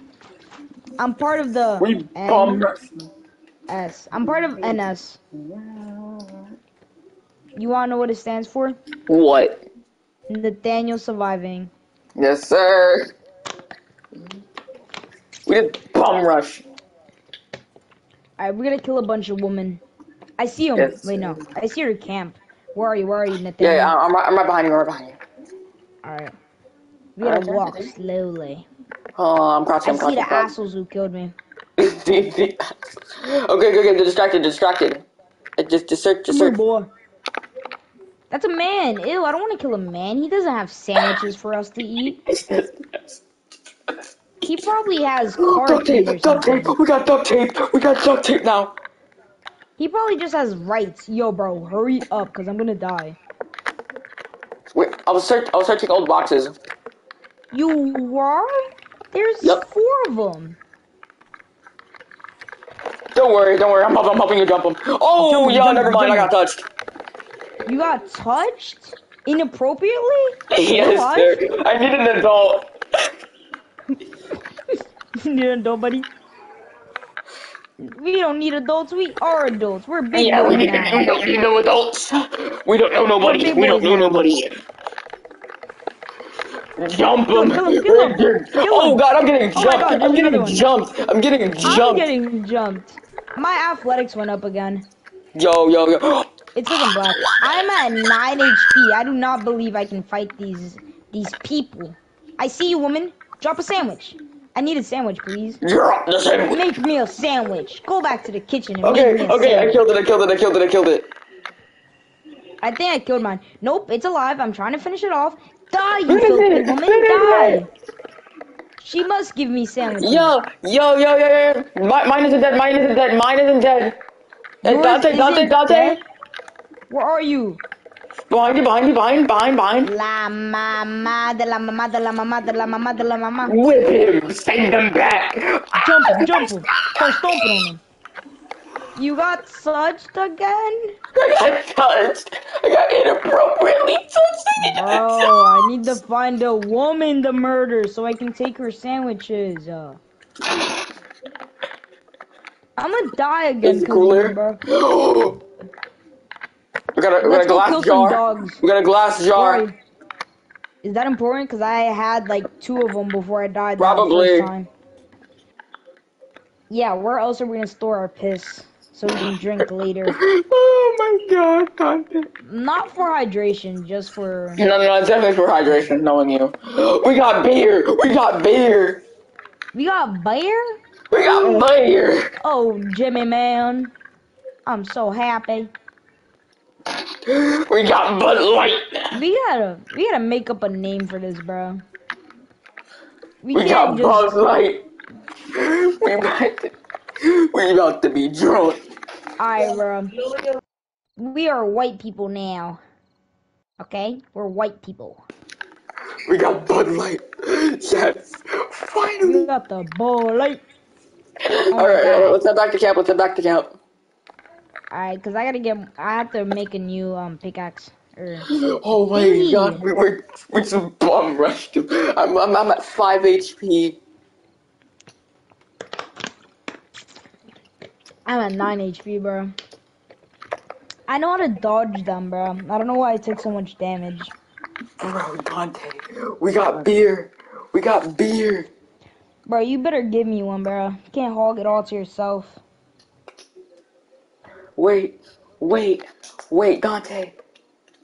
I'm part of the We bum rushed them. NS. I'm part of NS. You wanna know what it stands for? What? Nathaniel surviving. Yes, sir. We did bum rush. Alright, we're gonna kill a bunch of women. I see them. Yes. Wait, no. I see your camp. Where are you? Where are you, Yeah, Nathaniel? yeah, I'm right, I'm right behind you, I'm right behind you. Alright. We gotta Alright, walk slowly. Oh, I'm I crouching, I'm see crouching. the I'm crouching. assholes who killed me. okay, okay, okay, they're distracted, distracted. Uh, Just, just search, just search. boy. That's a man. Ew, I don't want to kill a man. He doesn't have sandwiches for us to eat. He probably has car Duct tape, duct tape. We got duct tape. We got duct tape now. He probably just has rights. Yo, bro, hurry up, cause I'm gonna die. Wait, I was search. I was searching old boxes. You are? There's Yep. four of them. Don't worry, don't worry. I'm, help- I'm helping you jump them. Oh, Jump 'em, yeah, jump never 'em, mind. I got touched. You got touched inappropriately? yes, What? sir. I need an adult. you need an adult, buddy. We don't need adults. We are adults. We're big Yeah, we we don't need no adults. We don't know nobody. We don't know nobody. Jump him. Oh god, I'm getting Oh jumped. God, I'm getting jumped. I'm getting jumped! I'm getting jumped. My athletics went up again. Yo, yo, yo. It's looking black. I'm at 9 HP. I do not believe I can fight these these people. I see you, woman. Drop a sandwich. I need a sandwich, please. Drop the sandwich. Make me a sandwich. Go back to the kitchen and Okay, make me a okay, I killed it, I killed it, I killed it, I killed it. I think I killed mine. Nope, it's alive. I'm trying to finish it off. Die, you filthy woman. Who Die. it? She must give me sandwiches. Yo, yo, yo, yo, yo. Mi- Mine isn't dead, mine isn't dead, mine isn't dead. Eh, Yours Dante, Dante, isn't Dante. dead? Where are you? Behind you, behind you, behind, behind, behind. La mamá de la mamá de la mamá de la mamá de la mamá. Whip him, send him back. Jump him, jump him. Start stomping on him. You got touched again? I got touched. I got inappropriately touched. I need to Oh, I need to find a woman to murder so I can take her sandwiches. Uh, I'm gonna die again. It's 'cause of you, cooler. bro. we got a, we got a glass jar. We got a glass jar. Sorry. Is that important? Because I had like two of them before I died. Probably. Yeah, where else are we gonna store our piss so we can drink later? Oh my god, Dante. Not for hydration, just for. No, no, no, it's definitely for hydration, knowing you. We got beer. We got beer. We got bear? We got beer. Oh, Jimmy man, I'm so happy. We got Bud Light. We gotta, we gotta make up a name for this, bro. We, We can't got just. Bud Light. We about to, we about to be drunk. Alright, bro. We are white people now. Okay, we're white people. We got Bud Light. Yes. Finally. We got the ball light. All right, all right, let's head back to camp. Let's head back to camp. Alright, cause I gotta get, I have to make a new um pickaxe. Or Oh my god, we were we just bomb rushed. I'm, I'm I'm at five HP. I'm at nine HP, bro. I know how to dodge them, bro. I don't know why I took so much damage. Bro, Dante, we got beer. We got beer. Bro, you better give me one, bro. You can't hog it all to yourself. Wait, wait, wait, Dante.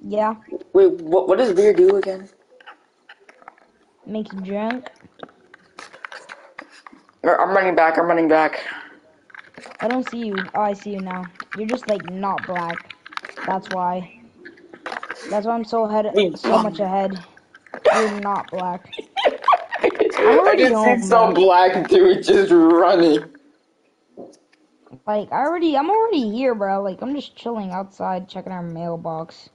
Yeah, Wait, what what does beer do again? Make you drunk. Er, I'm running back. I'm running back. I don't see you. Oh, I see you now. You're just like not black. That's why. That's why I'm so ahead, so much ahead. You're not black. I already just see some black dude just running. Like I already, I'm already here, bro. Like I'm just chilling outside, checking our mailbox.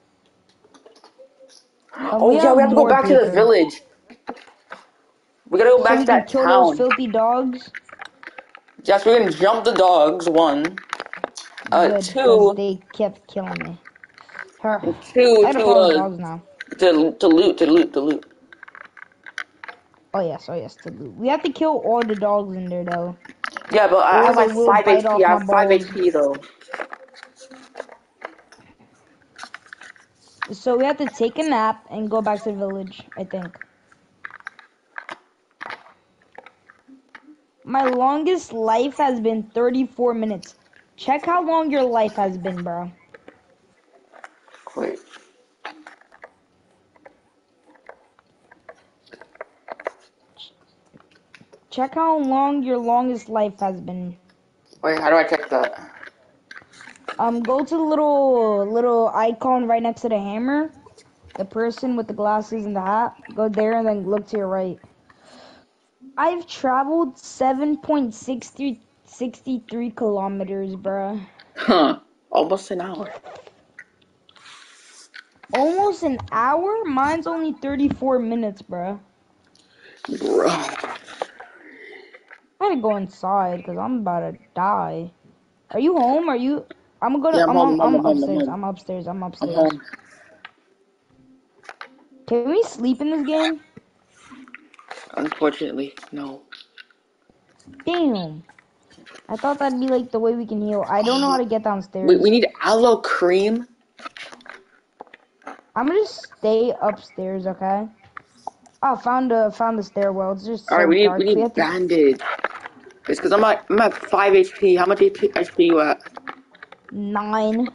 Uh, Oh yeah, we have to go back to the village. We gotta go So back we to that kill town. those filthy dogs. Yes, we can jump the dogs. One, uh, Good, two, they kept killing me. Her. two, I gotta to follow the uh, dogs now. to to loot, to loot, to loot. Oh yes, oh yes, to loot. We have to kill all the dogs in there though. Yeah, but uh, I Or have like five HP. I have five. HP though. So we have to take a nap and go back to the village, I think. My longest life has been 34 minutes. Check how long your life has been, bro. Wait. Check how long your longest life has been. Wait, how do I check that? Um, go to the little little icon right next to the hammer. The person with the glasses and the hat. Go there and then look to your right. I've traveled 7.63 kilometers, bruh. Huh. Almost an hour. Almost an hour? Mine's only 34 minutes, bruh. Bro. I gotta go inside because I'm about to die. Are you home? Are you? I'm gonna. Yeah, I'm I'm, home, I'm, I'm home, I'm upstairs. I'm upstairs. I'm I'm upstairs. home. Can we sleep in this game? Unfortunately, no. Damn. I thought that'd be like the way we can heal. I don't know how to get downstairs. We, we need aloe cream. I'm gonna just stay upstairs, okay? Oh, found a found the stairwell. It's just so Alright, we need dark. we need have to- bandage. It's because I'm at I'm at five HP. How much HP, you at? nine.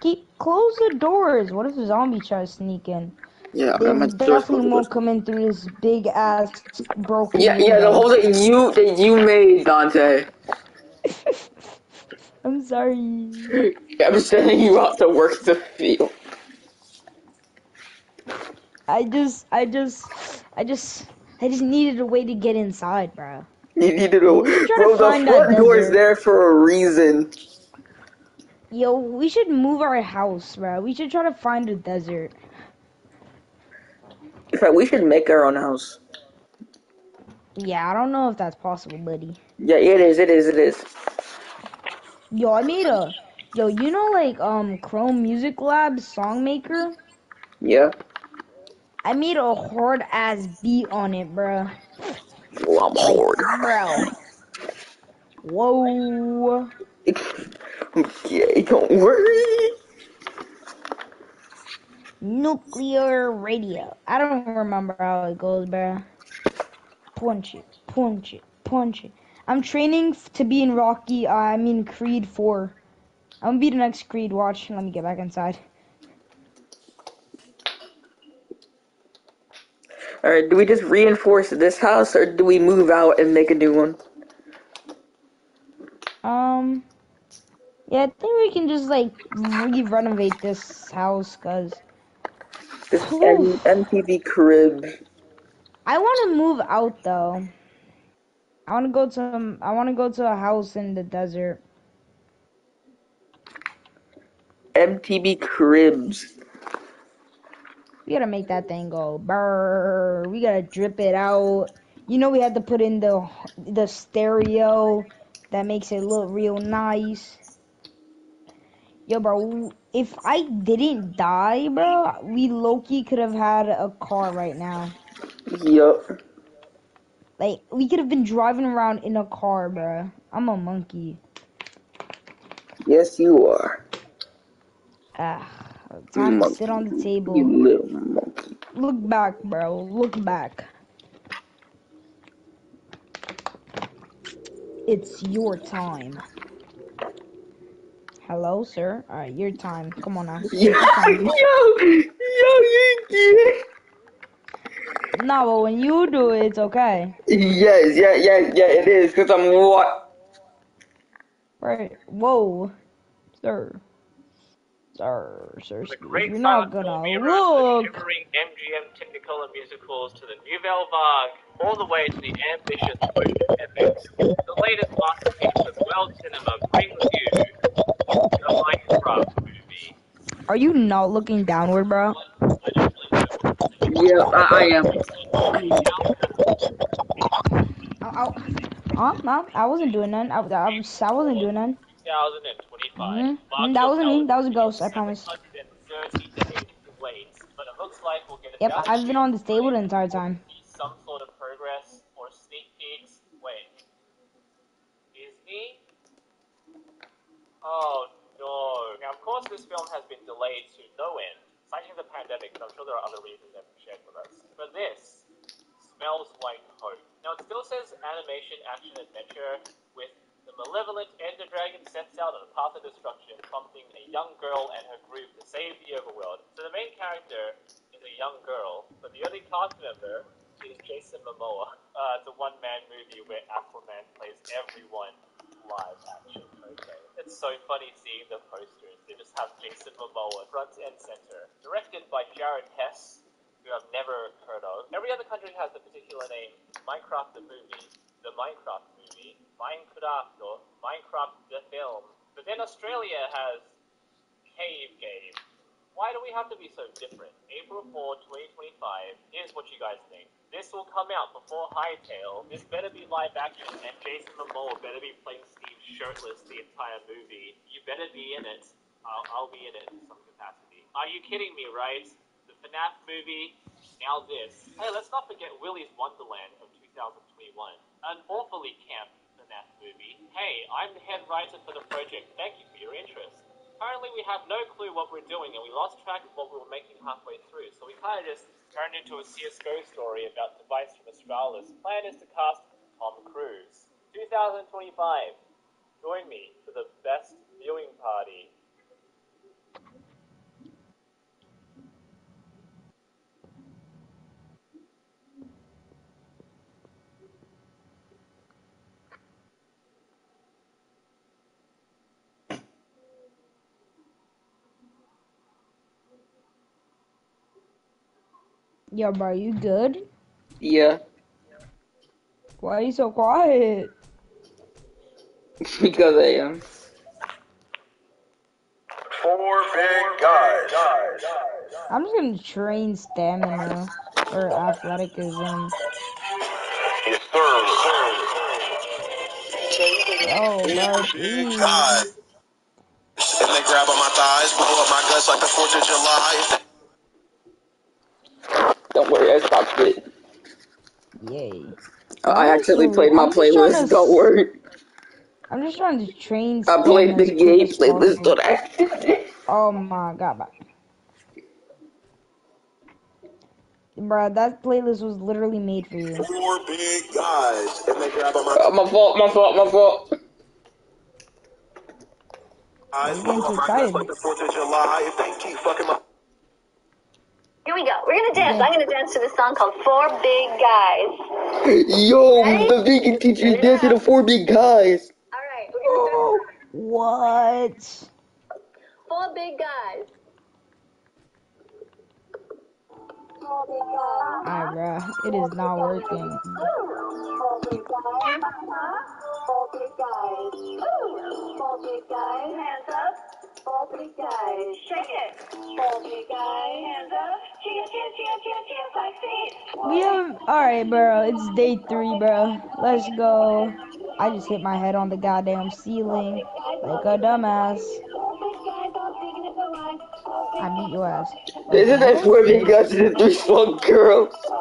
Keep close the doors. What if a zombie tries to sneak in? Yeah, They I'm at the doors, definitely won't come in through this big ass broken. Yeah, yeah, the window. hole that you that you made, Dante. I'm sorry. I'm sending you out to work the field. I just, I just, I just, I just needed a way to get inside, bro. You need to know, We should try to bro. The front door is there for a reason. Yo, we should move our house, bro. We should try to find a desert. In fact, we should make our own house. Yeah, I don't know if that's possible, buddy. Yeah, it is. It is. It is. Yo, I made a, yo, you know like um Chrome Music Lab song maker. Yeah. I made a hard ass beat on it, bro. Well, I'm hard. Bro. Whoa. Okay, don't worry. Nuclear radio. I don't remember how it goes, bro. Punch it, punch it, punch it. I'm training f- to be in Rocky, uh, I mean Creed 4. I'm gonna be the next Creed, watch. Let me get back inside. All right. Do we just reinforce this house, or do we move out and make a new one? Um, yeah, I think we can just like re-renovate this house, cause This M- MTV crib. I want to move out though. I want to go to I want to go to a house in the desert. MTV cribs. We gotta make that thing go brr. We gotta drip it out. You know we had to put in the the stereo that makes it look real nice. Yo, bro, if I didn't die, bro, we Loki could have had a car right now. Yup. Like we could have been driving around in a car, bro. I'm a monkey. Yes, you are. Ah, time to sit on the table. You little monkey. Look back, bro. Look back. It's your time. Hello, sir. Alright, your time. Come on now. Yo, yo, yo, you did. No, but when you do it, it's okay. Yes, yeah, yeah, yeah, it is, because I'm what? Right. Whoa. Sir. Sir, sir, You're not gonna film era, the look. shivering MGM Technicolor musicals to the Nouvelle Vague, all the way to the ambitious epics. The latest masterpiece of world cinema brings you the Minecraft movie. Are you not looking downward, bro? Yeah, I, I am. I, I, no, I wasn't doing none. I, I, was, I wasn't doing none. 2025. Mhm. That wasn't me. That was a ghost, I promise. 730 days but it looks like we'll get Yep, I've been on this table the entire time. some sort of progress or sneak peeks. Wait. Disney? Oh no. Now, of course, this film has been delayed to no end, citing the pandemic, but I'm sure there are other reasons they've shared with us. But this smells like hope. Now, it still says animation, action, adventure, with the malevolent Ender Dragon sets out on a path of destruction, prompting a young girl and her group to save the overworld. So the main character is a young girl, but the only cast member is Jason Momoa. Uh, it's a one-man movie where Aquaman plays everyone live action. Okay. It's so funny seeing the posters. They just have Jason Momoa front and center. Directed by Jared Hess, who I've never heard of. Every other country has a particular name. Minecraft the movie, the Minecraft movie, Minecraft or Minecraft the film. But then Australia has Cave Game. Why do we have to be so different? April 4, 2025. Here's what you guys think. This will come out before Hightail. This better be live action, and Jason Momoa better be playing Steve shirtless the entire movie. You better be in it. I'll, I'll be in it in some capacity. Are you kidding me, right? The FNAF movie, now this. Hey, let's not forget Willy's Wonderland of 2021. An awfully camp FNAF movie. Hey, I'm the head writer for the project. Thank you for your interest. Currently, we have no clue what we're doing, and we lost track of what we were making halfway through. So we kind of just turned into a CS:GO story about Device from Astralis. Plan is to cast Tom Cruise. 2025. Join me for the best viewing party. Yo, bro, you good? Yeah, Why are you so quiet? because I am. Four big guys. I'm just gonna train stamina or athleticism. Yes, sir. Oh, bro, please. God. And they grab on my thighs, blow up my guts like the 4th of July. Don't worry, I stopped it. Yay. I I'm actually played my I'm playlist. to Don't worry. I'm just trying to train. I played the game as playlist possible. today. Oh my god, bro. Bruh, that playlist was literally made for you. Four big guys. And they grab on my Uh, my fault, my fault, my fault. thighs, you blow getting up too my excited? like the 4th of July. If they keep fucking my Here we go. We're gonna dance. I'm gonna dance to this song called Four Big Guys. Yo, the vegan teacher is dancing to four big guys. All right, we're gonna start. Oh. What? Four big guys. Alright, bruh. It is not working. Hands up. Four big guys. Shake it. Four big guys. Hands up. We have. Alright, bro. It's day three, bro. Let's go. I just hit my head on the goddamn ceiling like a dumbass. I beat your ass. Isn't that four big guys and three small girls? Here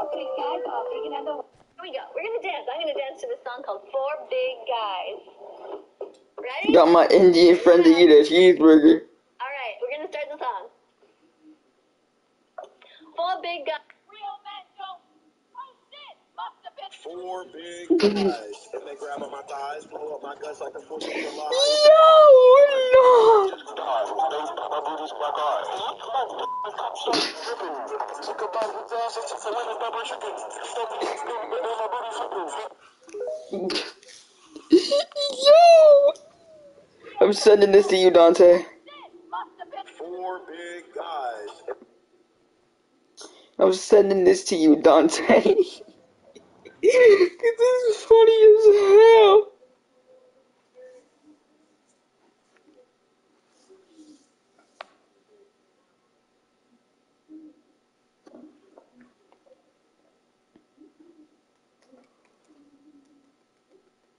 we go. We're gonna dance. I'm gonna dance to this song called Four Big Guys. Ready? Got my Indian friend to eat a cheeseburger. All right, we're gonna start the song. Four big guys. Real men sending this to you, Dante. Four big guys. I'm sending this to you, Dante. this is funny as hell.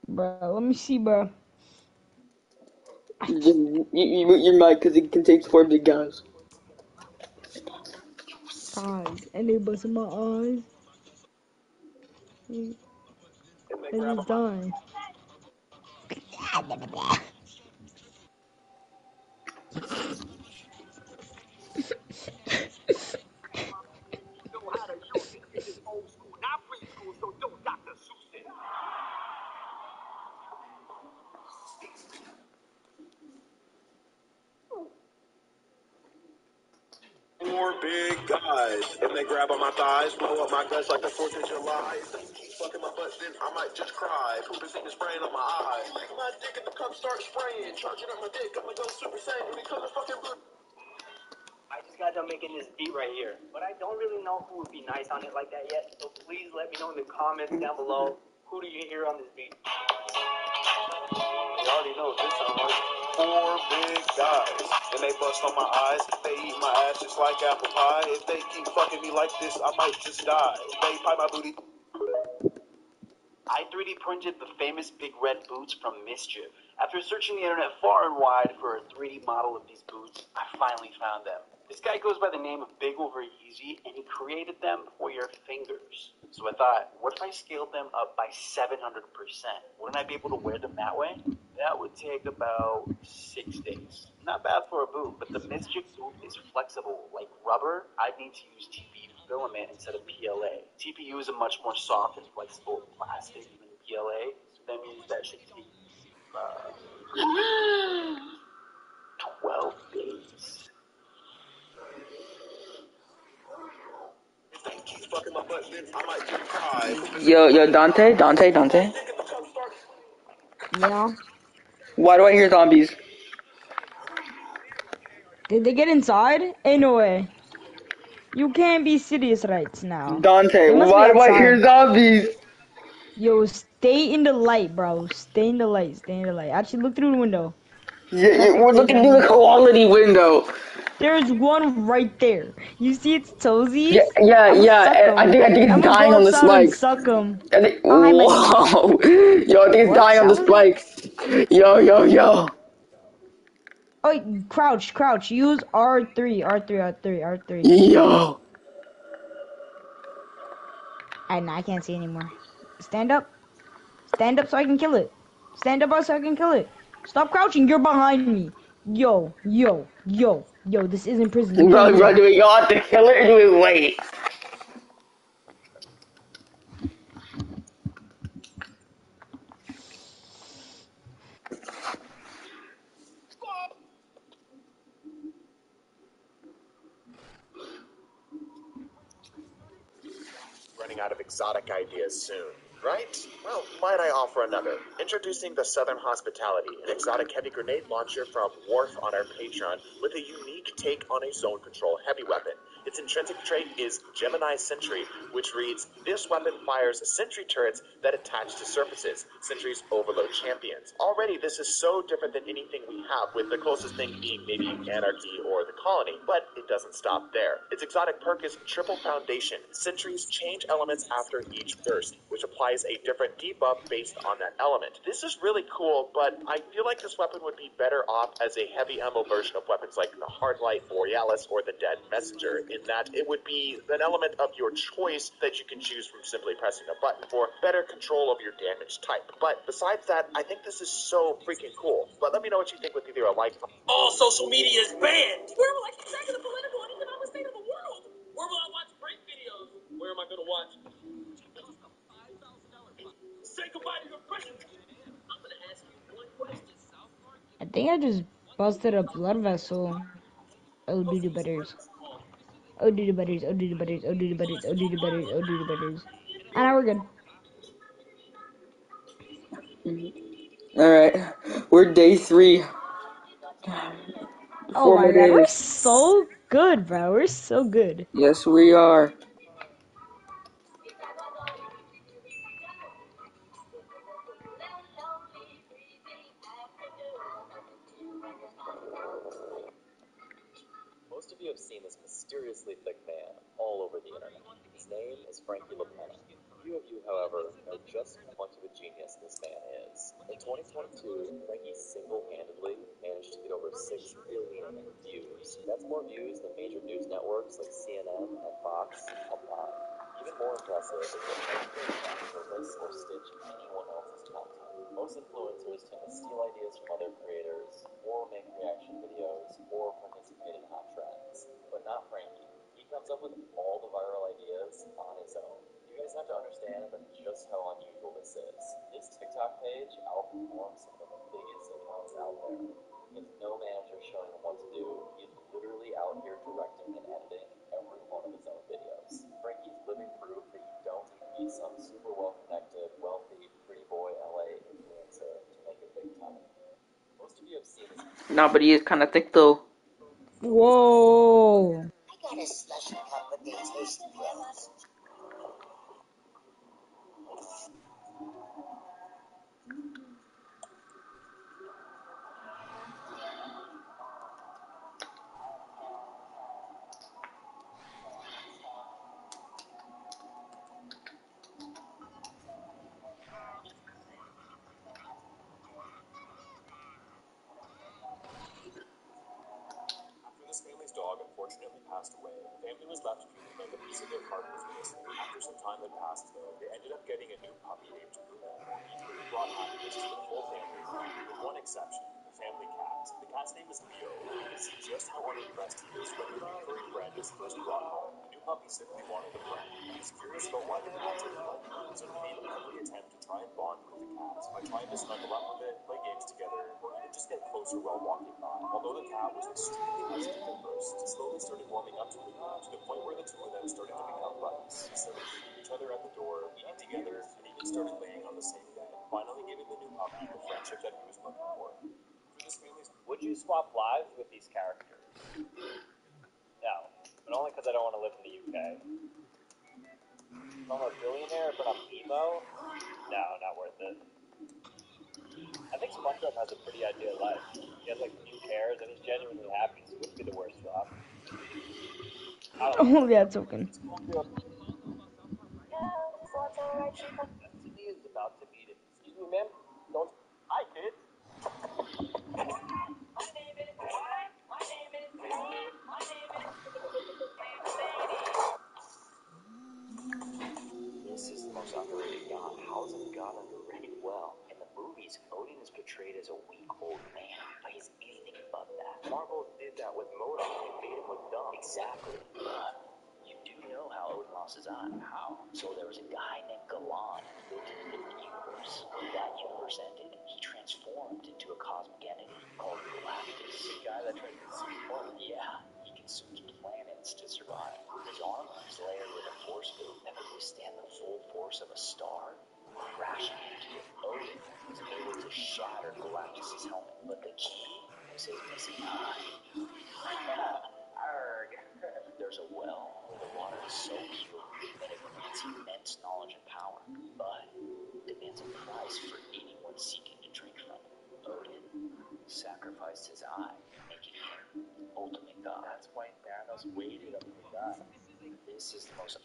Bro, let me see, bro. You, you mute your mic because it contains four big guys. Eyes. And they busting my eyes. And he's dying. My guts like the 4th of July. Fucking my butt, then I might just cry. Thing is spraying on my eyes. Lick my dick in the cup, start spraying. Charging up my dick, I'ma go super saiyan. Comes to fucking blue. just got done making this beat right here, but I don't really know who would be nice on it like that yet. So please let me know in the comments down below. Who do you hear on this beat? You already know this like. Four big guys, and they bust on my eyes. They eat my ass just like apple pie. If they keep fucking me like this, I might just die. They pie my booty. I 3D printed the famous big red boots from Mischief. After searching the internet far and wide for a 3D model of these boots, I finally found them. This guy goes by the name of Big Over Easy, and he created them for your fingers. So I thought, what if I scaled them up by 700%? Wouldn't I be able to wear them that way? That would take about six days. Not bad for a boot, but the Mischief boot is flexible. Like rubber, I'd need to use TPU filament instead of PLA. TPU is a much more soft and flexible plastic than PLA, so that means that should take uh, 12 days. If they keep fucking my butt, then I might just cry. Yo, yo, Dante, Dante, Dante. Yeah. Why do I hear zombies? Did they get inside? Ain't no way. You can't be serious right now. Dante, why do I hear zombies? Yo, stay in the light, bro. Stay in the light. Stay in the light. Actually, look through the window. Yeah, we're looking through the quality window. There's one right there. You see its toesies? Yeah, yeah, yeah. I think I think it's dying on the spikes. Suck them. I think, Oh, whoa, yo, I think it's dying on the spikes. Yo, yo, yo. Oh, crouch, crouch. Use R3, R3, R3, R3. Yo. And I can't see anymore. Stand up. Stand up so I can kill it. Stand up so I can kill it. Stop crouching. You're behind me. Yo, yo, yo, yo. This isn't prison. You Bro, can't bro, do do we go out to kill it or do we wait? Running out of exotic ideas soon, right? Well, might I offer another? Introducing the Southern Hospitality, an exotic heavy grenade launcher from Wharf on our Patreon with a unique take on a zone control heavy weapon. Its intrinsic trait is Gemini Sentry, which reads, This weapon fires sentry turrets that attach to surfaces. Sentries overload champions. Already, this is so different than anything we have, with the closest thing being maybe Anarchy or the Colony, but it doesn't stop there. Its exotic perk is Triple Foundation. Sentries change elements after each burst, which applies a different debuff based on that element. This is really cool, but I feel like this weapon would be better off as a heavy ammo version of weapons like the Hardlight, Borealis, or the Dead Messenger, in that it would be an element of your choice that you can choose from simply pressing a button for better control of your damage type. But besides that, I think this is so freaking cool. But let me know what you think with either a like All social media is banned. Where will I keep track of the political and economic state of the world? Where will I watch break videos? Where am I going to watch? Say goodbye to your precious. I'm going to ask you one question. I think I just busted a blood vessel. Oh, do the butters. Oh, do the butters. Oh, do the butters. Oh, do the butters. Oh, do the butters. Oh, do the butters. And now we're good. Alright, we're day three. Oh Four my more god, we're so good, bro. We're so good. Yes, we are. Frankie LaPenna. Few of you, however, know just how much of a genius this man is. In 2022, Frankie single-handedly managed to get over 6 billion views. That's more views than major news networks like CNN and Fox combined. Even more impressive is that Frankie not purpose or stitch anyone else's content. Most influencers tend to steal ideas from other creators, or make reaction videos, or participate in hot trends. But not Frankie. He comes up with all the viral ideas on his own. You guys have to understand just how unusual this is. This TikTok page outperforms some of the biggest accounts out there. With no manager showing him what to do, he's literally out here directing and editing every one of his own videos. Frankie's living proof that you don't need to be some super well-connected, wealthy, pretty boy LA influencer to make it big time. Most of you have seen his Nah, but he is kind of thick though. Whoa. I got a slushy cup with the tasty passed away, the family was left feeling like a piece of their heart was missing. After some time had passed, though, they ended up getting a new puppy named Luna. Really brought happiness to the whole family, with one exception, the family cat. The cat's name is Leo, and you can see just how unimpressed he is when the furry friend is first brought home. Puppy simply wanted a friend. He was curious about why the cat didn't like so he made every attempt to try and bond with the cat by trying to snuggle up with it, play games together, or even just get closer while walking by. Although the cat was extremely hesitant at first, it slowly started warming up to Luna, to the point where the two of them started to become buddies. They started greeting each other at the door, eating together, and even started laying on the same bed, finally giving the new puppy the friendship that he was looking for. Would you swap lives with these characters? But only because I don't want to live in the UK. If I'm a billionaire, but I'm emo? No, not worth it. I think SpongeBob has a pretty ideal life. He has like new cares and he's genuinely happy, so it wouldn't be the worst swap. I don't oh, know. Oh, yeah, token. He is about to beat it. Excuse me, ma'am. Portrayed as a weak old man, but he's anything but that. Marvel did that with Modok and made him look dumb. Exactly. But you do know how Odin lost his eye. How? So there was a guy named Galan who lived in a different universe. When that universe ended, he transformed into a cosmic entity called Galactus. The guy that tried to consume one. Yeah, he consumes planets to survive. His armor is layered with a force field that could withstand the full force of a star. Crashing into it, Odin was able to shatter Galactus' helmet, but the key was his missing eye. Arrgh. There's a well where the water is so pure that it grants immense knowledge and power, but demands a price for anyone seeking to drink from it. Odin sacrificed his eye, making him ultimate god. That's why waited up to die. This is the most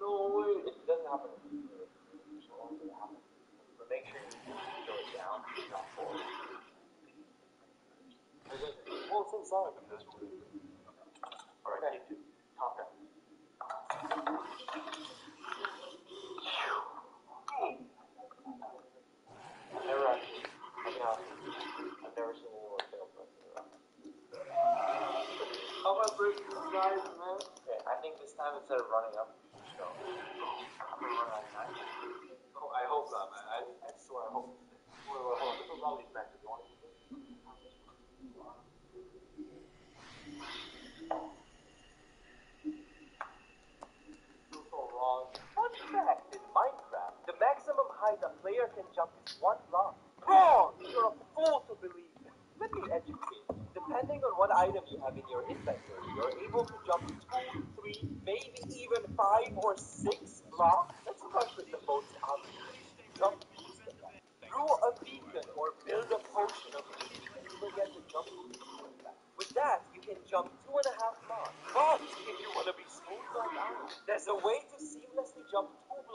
No. It doesn't happen. But make sure you it down, not forward. Take two. Top down. Never actually. I. I've never seen. How about breaking the man? Okay, I think this time instead of running up, you just go. I'm gonna run out of time. Oh, I hope not, man. I, I swear, I hope. Wait, wait, hold on. This is all these matches. You want to Feel so wrong. Fun fact in Minecraft, the maximum height a player can jump one block. Wrong! You're a fool to believe. Let me educate. Depending on what item you have in your inventory, you're able to jump two, three, maybe even five or six blocks. Let's with the most obvious. Jump. Throw a beacon or build a potion of and you will get to jump. With that, you can jump two and a half blocks. But if you want to be smooth I am, there's a way to seamlessly jump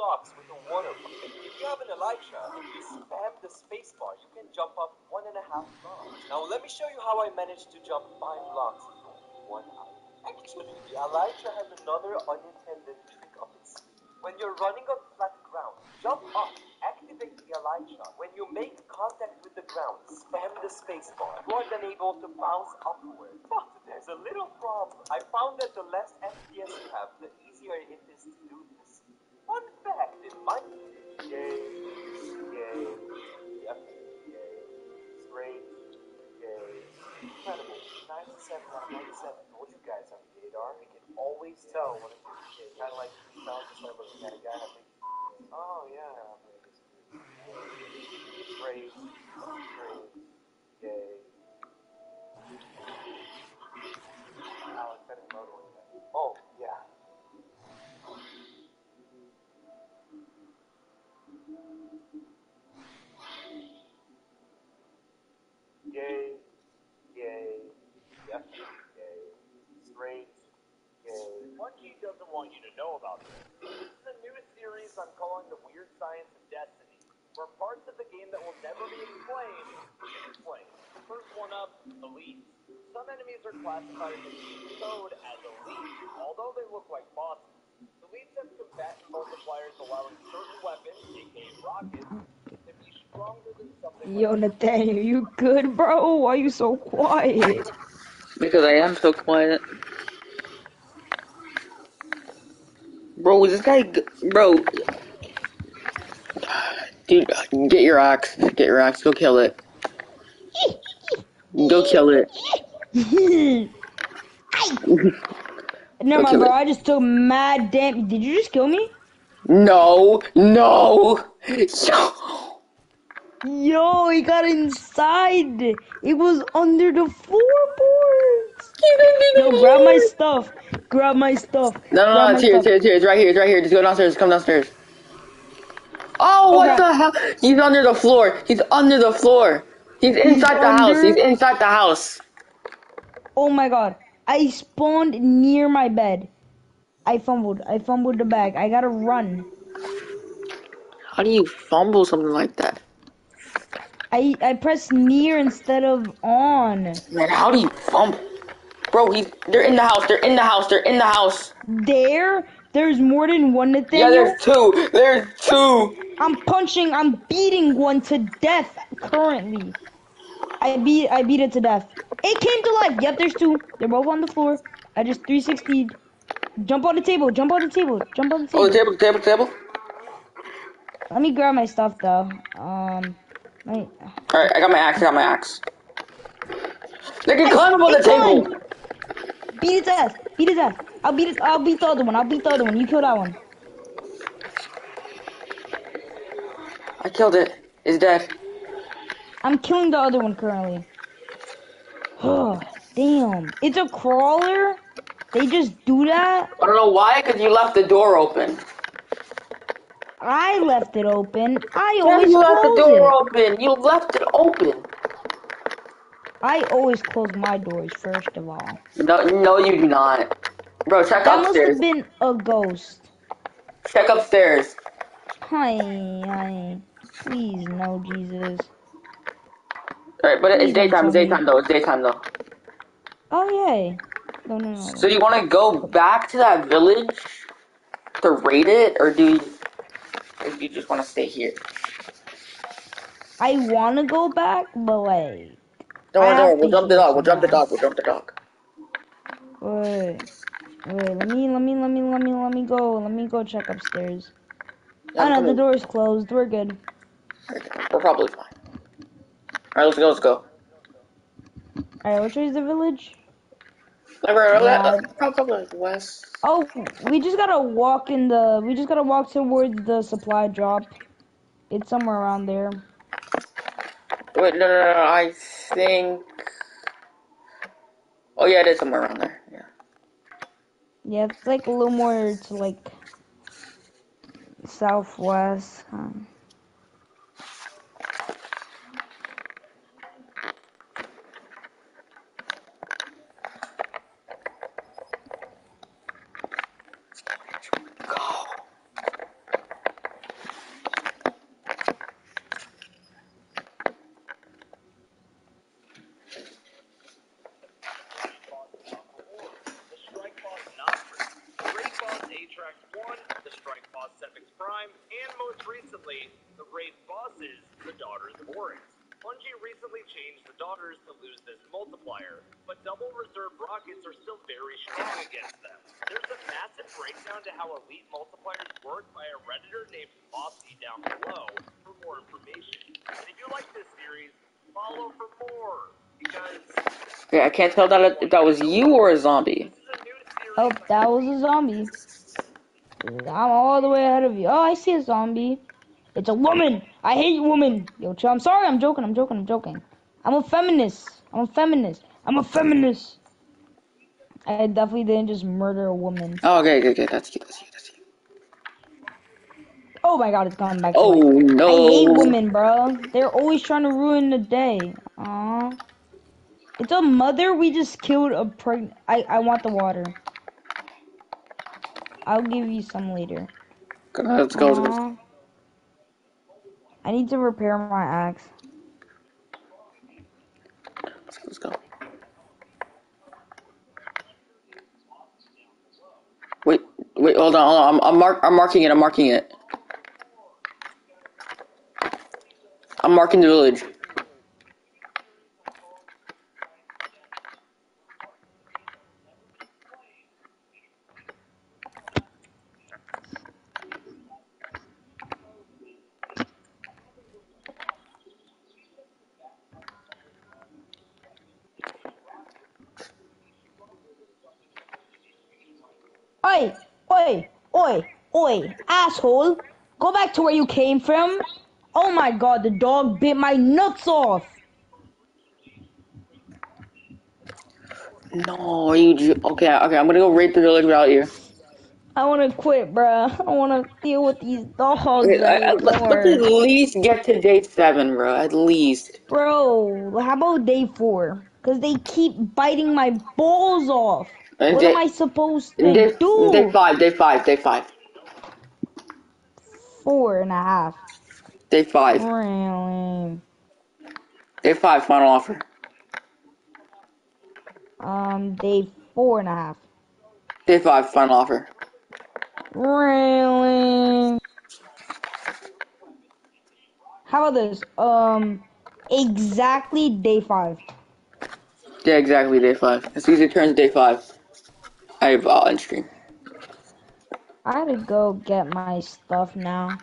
blocks with a water. If you have an Elytra and you spam the spacebar, you can jump up one and a half blocks. Now let me show you how I managed to jump five blocks with one item. Actually, the Elytra has another unintended trick up its sleeve. When you're running on flat ground, jump up, activate the Elytra. When you make contact with the ground, spam the spacebar. You are then able to bounce upward. But there's a little problem. I found that the less FPS you have, the easier it is to do this. Fun fact, might Yay, yay, yep, yay, great. Incredible. 97 out of 97. Told you guys I'm Gator. I can always tell when it's a Kind of like 3000 just when I was a guy. I oh yeah, I'm want you to know about this. This is a new series I'm calling The Weird Science of Destiny, where parts of the game that will never be explained explained. First one up, Elite. Some enemies are classified in the game code as Elite, although they look like bosses. Elites have combatant multipliers allowing certain weapons, aka rockets, to be stronger than something like Yo, Nathaniel, you good, bro? Why you so quiet? Because I am so quiet. Bro, this guy, bro. Dude, get your axe. Get your axe. Go kill it. Go kill it. Never mind, kill bro. it. I just took mad damn. Did you just kill me? No, no. No. Yo, he got inside. It was under the floorboards. Yo, grab my stuff. Grab my stuff. No, no, no, it's here, it's stuff. here, it's here, it's right here, it's right here. Just go downstairs, come downstairs. Oh, what Okay. the hell? He's under the floor. He's under the floor. He's inside the house. He's inside the house. Oh my god. I spawned near my bed. I fumbled. I fumbled the bag. I gotta run. How do you fumble something like that? I I pressed near instead of on. Man, how do you fumble? Bro, he's they're in the house. They're in the house. They're in the house. There, there's more than one Yeah, Nathaniel. there's two. There's two. I'm punching. I'm beating one to death currently. I beat. I beat it to death. It came to life. Yep, there's two. They're both on the floor. I just 360. Jump on the table. Jump on the table. Jump on the table. Oh, the table, table, table. Let me grab my stuff though. Um, wait. All right, I got my axe. I got my axe. They can climb up on the table. Beat his ass. Beat his ass. I'll beat it. I'll beat the other one. I'll beat the other one. You kill that one. I killed it. It's dead. I'm killing the other one currently. Oh, damn. It's a crawler? They just do that? I don't know why, because you left the door open. I left it open. I Yeah, always you left the door it. open. You left it open. I always close my doors first of all. No, no, you do not. Bro, check That must have been a ghost. Check upstairs. Hi, hi. Please, no, Jesus. Alright, but it's Please don't daytime. It's daytime though. It's daytime though. Oh, yay. No, no, no. So you want to go back to that village to raid it, or do you, or do you just want to stay here? I want to go back, but like, Don't worry, don't worry. We'll jump the dog. We'll jump the dog. We'll jump the dog. wait, wait. Let me, let me, let me, let me, let me go. Let me go check upstairs. Yeah, Oh no, the on. door's closed. We're good. We're probably fine. Alright, let's go. Let's go. Alright, which way is the village? Never. Yeah. Uh, probably west. Oh, we just gotta walk in the. We just gotta walk towards the supply drop. It's somewhere around there. Wait, no, no, no, no. I think. Oh yeah, it is somewhere around there. Yeah. Yeah, it's like a little more to like southwest. Um, can't tell that if that was you or a zombie. this is a new series. Oh, that was a zombie. I'm all the way ahead of you. Oh, I see a zombie. It's a woman. I hate women. Yo, chill. I'm sorry. I'm joking. I'm joking. I'm joking. I'm a feminist. I'm a feminist. I'm a feminist. I definitely didn't just murder a woman. Oh, okay, okay, okay. That's you. That's you. That's you. Oh my god, it's gone back Oh no. I hate women, bro. They're always trying to ruin the day. Aw. It's a mother. We just killed a pregnant. I I want the water. I'll give you some later. Let's go. Let's go. I need to repair my axe. Let's go. Wait, wait, hold on, hold on. I'm, I'm mark, I'm marking it. I'm marking it. I'm marking the village. Oi, asshole! Go back to where you came from. Oh my god, the dog bit my nuts off. No, you? Okay, okay. I'm gonna go raid the village without you. I wanna quit, bruh. I wanna deal with these dogs Okay, I- I- let's, let's at least get to day seven, bro. At least. Bro, how about day four? Cause they keep biting my balls off. And What day, am I supposed to day, do? day five, day five, day five, Four and a half. day five, Really? day five. Final offer. Um, day four and a half. Day five. Final offer. Really? How about this? Um, exactly day five. Yeah, exactly. Day five. As soon as it turns day five, I have uh, on stream. I gotta go get my stuff now.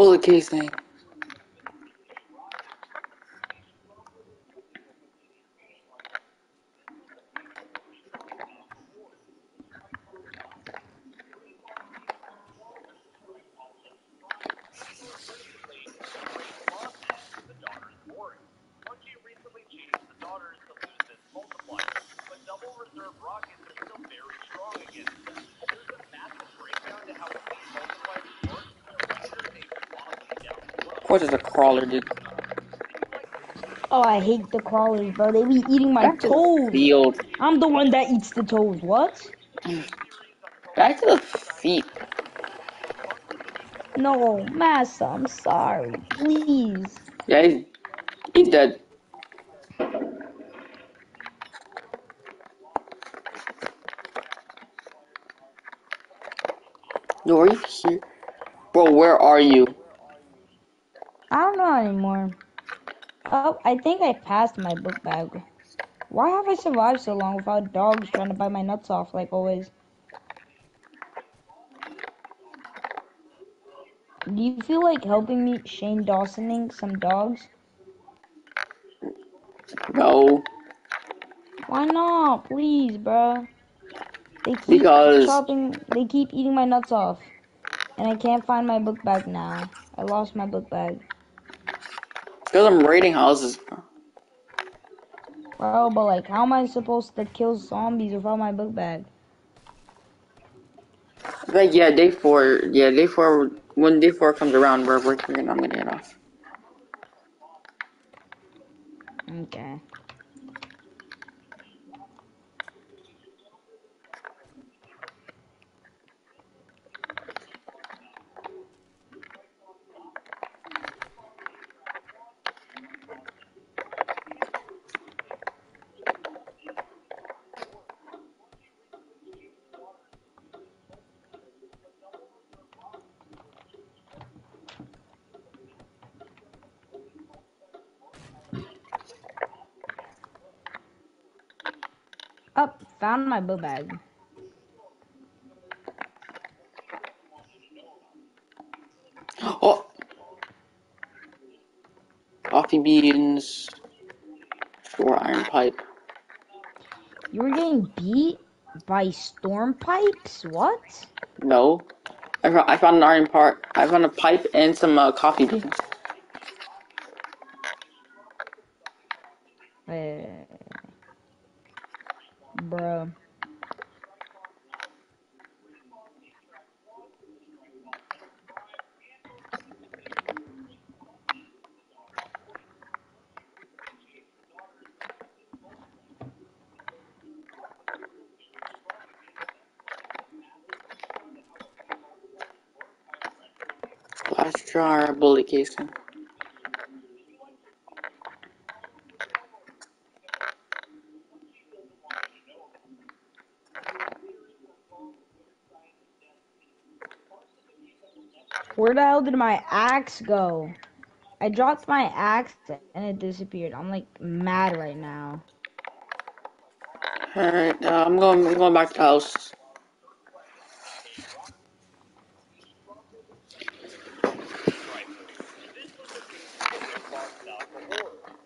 Bullet casing. the daughters boring. Bungie recently changed the daughters to lose this multiplier, but double reserve rockets are still very strong against them. There's a massive breakdown to how elite multipliers work by a redditor named Bossy down below. Of course, it's a crawler, dude. Oh, I hate the crawlers, bro. They be eating my Back to toes. field. I'm the one that eats the toes. What? Back to the feet. No, Massa, I'm sorry. Please. Yeah, he's, he's dead. Yo, you here? Bro, where are you? I don't know anymore. Oh, I think I passed my book bag. Why have I survived so long without dogs trying to bite my nuts off like always? Do you feel like helping me Shane Dawsoning some dogs? No. Why not? Please, bruh. They keep Because- chopping. They keep eating my nuts off, and I can't find my book bag now. I lost my book bag, Because I'm raiding houses. bro. But like, how am I supposed to kill zombies without my book bag? But yeah, day four. Yeah, day four. When day four comes around, we're working and I'm gonna get off. Okay. Up, found my book bag. Oh, coffee beans, shore iron pipe. You were getting beat by storm pipes? What? No, I found, I found an iron part. I found a pipe and some uh, coffee beans. Wait. Bro. Glass jar, bullet casing. Where the hell did my axe go? I dropped my axe and it disappeared. I'm like mad right now. Alright, uh, I'm going. I'm going back to the house.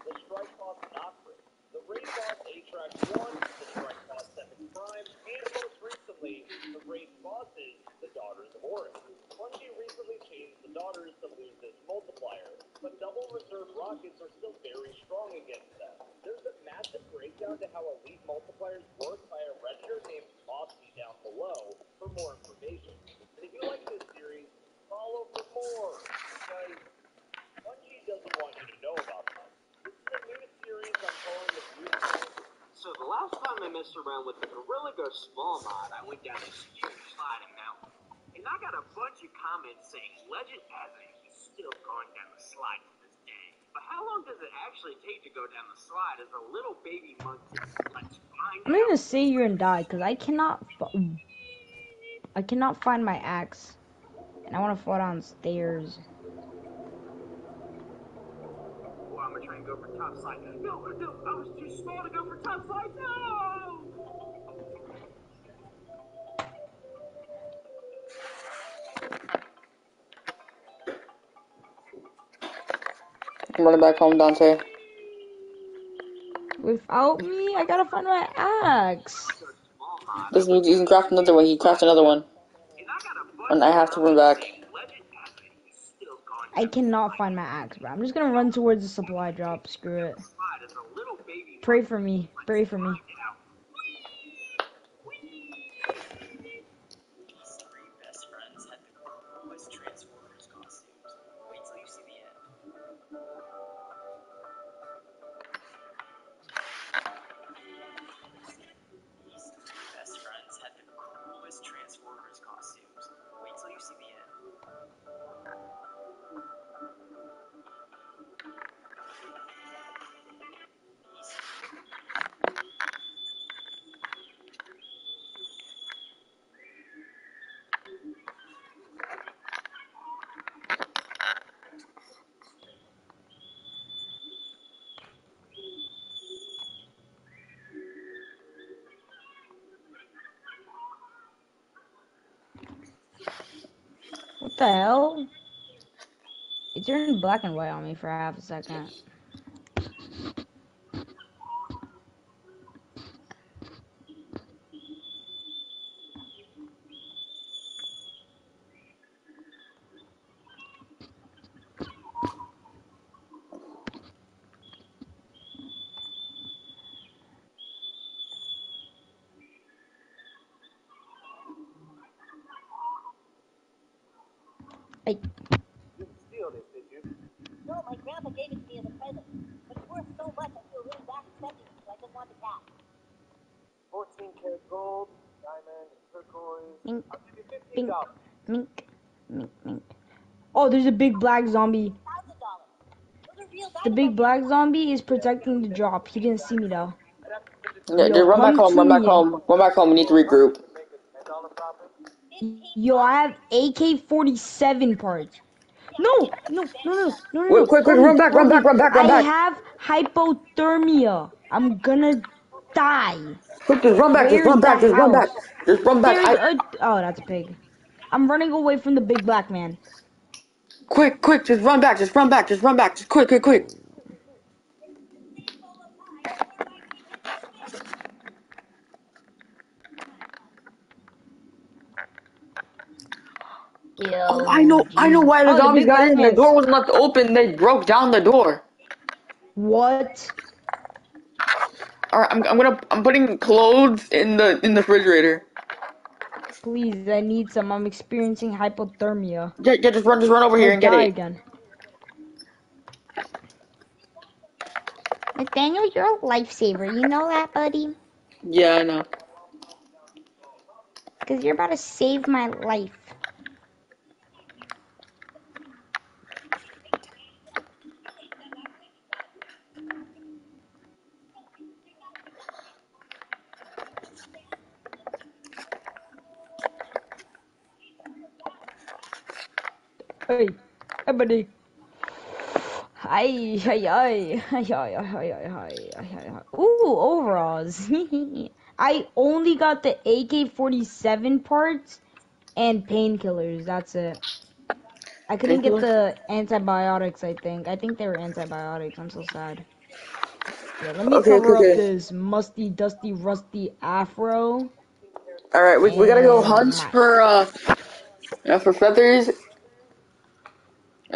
The Strike Boss Opry, the Raid Boss A-Track 1, the Strike Boss Sepiks Prime, and most recently, the Raid Bosses, the Daughters of Oryx. Bungie recently changed the Daughters to lose this multiplier, but double reserve rockets are still very strong against them. There's a massive breakdown to how elite multipliers work by a redditor named Mopsy down below for more information. And if you like this series, follow for more, because Bungie doesn't want you to know about them. This is a new series I'm calling the Beautiful. So the last time I messed around with the Small mod, I went down this huge sliding mountain. And I got a bunch of comments saying Legend has it he's still going down the slide to this day. But how long does it actually take to go down the slide as a little baby monkey? Let's find I'm gonna sit here and die because I cannot. I cannot find my axe, and I want to fall downstairs. Oh, I'm gonna try and go for top slide. No, no, I was too small to go for top slide. No! I'm running back home, Dante. Without me, I gotta find my axe. So small mod. This means you can craft another one. You can craft another one, And I got a bunch and I have to run back. saying Legend has it he's still going I cannot find my axe, bro. I'm just gonna run towards the supply drop. Screw it. down the slide as a little baby Pray for me. Pray for me. The hell? It turned black and white on me for half a second. There's a big black zombie. Thousand dollars. Those are real The big black zombie is protecting the drop. He didn't see me though. Yeah, just run back home. Run back me. home. Run back home. We need to regroup. Yo, I have AK-47 parts. No, no, no, no, no, no. Wait, quick, quick, Help me, run back, run back, run back, I have hypothermia. I'm gonna die. Quick, just run back. Just run back. Just run back. Just run back. Oh, that's a pig. I'm running away from the big black man. Quick, quick. Just run back. Just run back. Just run back. Just quick, quick, quick. Oh, I know. I know why the Oh, zombies big got in. The door wasn't left open. They broke down the door. What? All right, I'm, I'm gonna. I'm putting clothes in the in the refrigerator. Please, I need some. I'm experiencing hypothermia. Yeah, yeah. Just run. Just run over here I'll and get die it. again. Nathaniel, you're a lifesaver. You know that, buddy? Yeah, I know. Because you're about to save my life. Hey, hey. Hi, hi, hi, hi, hi, hi, hi, hi, hi, hi. Ooh, overalls. I only got the AK-47 parts and painkillers. That's it. I couldn't get the antibiotics. I think. I think they were antibiotics. I'm so sad. Yeah, let me Okay, cover okay, up this musty, dusty, rusty afro. All right, we, we gotta go hunt for uh, uh for feathers,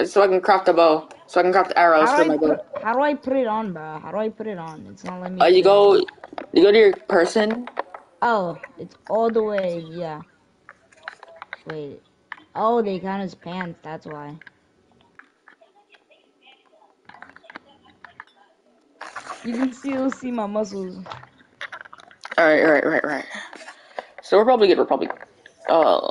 so I can craft a bow, so I can craft arrows for my bow. put? How do I put it on, bro? How do I put it on? It's not letting me. Uh, you go, you go to your person. Oh, it's all the way, yeah. Wait. Oh, they count as pants, that's why. You can still see my muscles. All right, all right, right, right. So we're probably good. We're probably. Uh,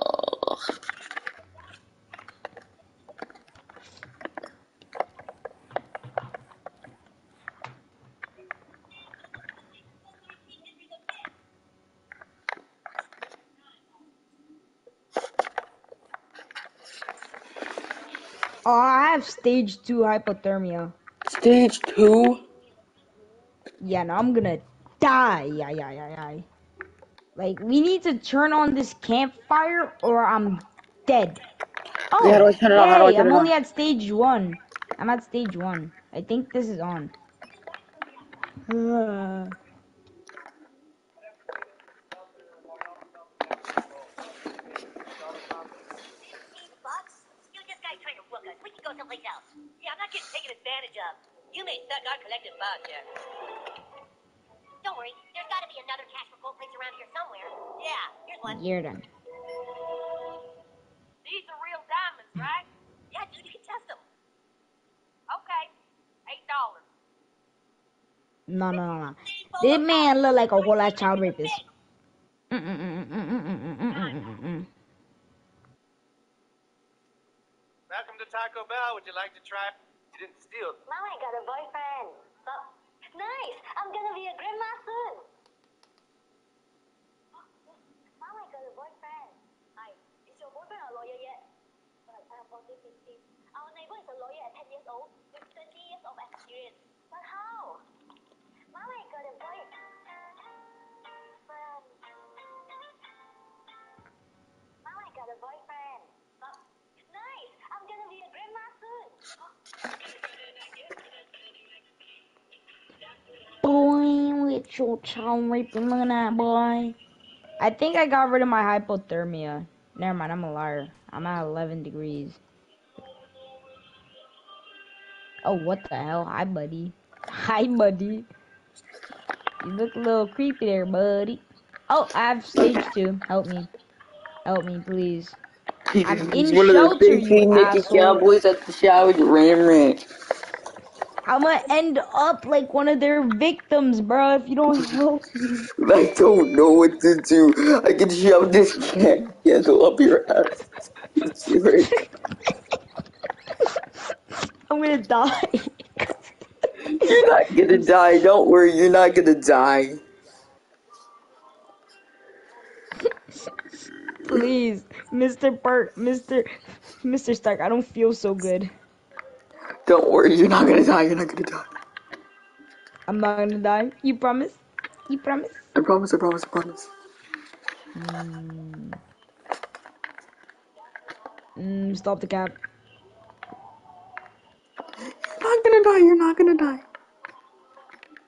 Oh, I have stage 2 hypothermia. stage two. Yeah, no, I'm gonna die. Yeah, yeah, yeah, yeah. Like, we need to turn on this campfire or I'm dead. Oh, Yeah, how do I turn it on? How do I turn I'm it on? only at stage 1. I'm at stage 1. I think this is on. not getting taken advantage of. You may suck our collective bug here. Don't worry, there's gotta be another cash for gold plates around here somewhere. Yeah, here's one. You're done. These are real diamonds, right? yeah, dude, you can test them. Okay, eight dollars. No, no, no, no. This man look like a whole lot of child rapist. Mm -mm -mm Welcome to Taco Bell. Would you like to try? Didn't steal. Mom, I got a boyfriend. Oh, nice. I'm gonna be a grandma soon. Got a boyfriend. Is your boyfriend a lawyer yet? I'm 14, 15. Our neighbor is a lawyer at 10 years old with 20 years of experience. But how? Got a boyfriend. Got a boyfriend. Oh, nice. I'm gonna be a grandma soon. Boy, with your child raping look at that boy. I think I got rid of my hypothermia. Never mind, I'm a liar. I'm at 11 degrees. Oh, what the hell? Hi, buddy. Hi, buddy. You look a little creepy there, buddy. Oh, I have stage two. Help me. Help me, please. I'm in One of the shelter, you three Mickey asshole. Cowboys at the shower with Ram Ram. I'm gonna end up like one of their victims, bro. If you don't help me. I don't know what to do. I can shove this can- candle up your ass. I'm gonna die. You're not gonna die. Don't worry. You're not gonna die. Please, Mr. Burt, Mr. Mr. Stark, I don't feel so good. Don't worry. You're not gonna die. You're not gonna die. I'm not gonna die. You promise? You promise? I promise. I promise. I promise. Mm. Mm, stop the cap. You're not gonna die. You're not gonna die.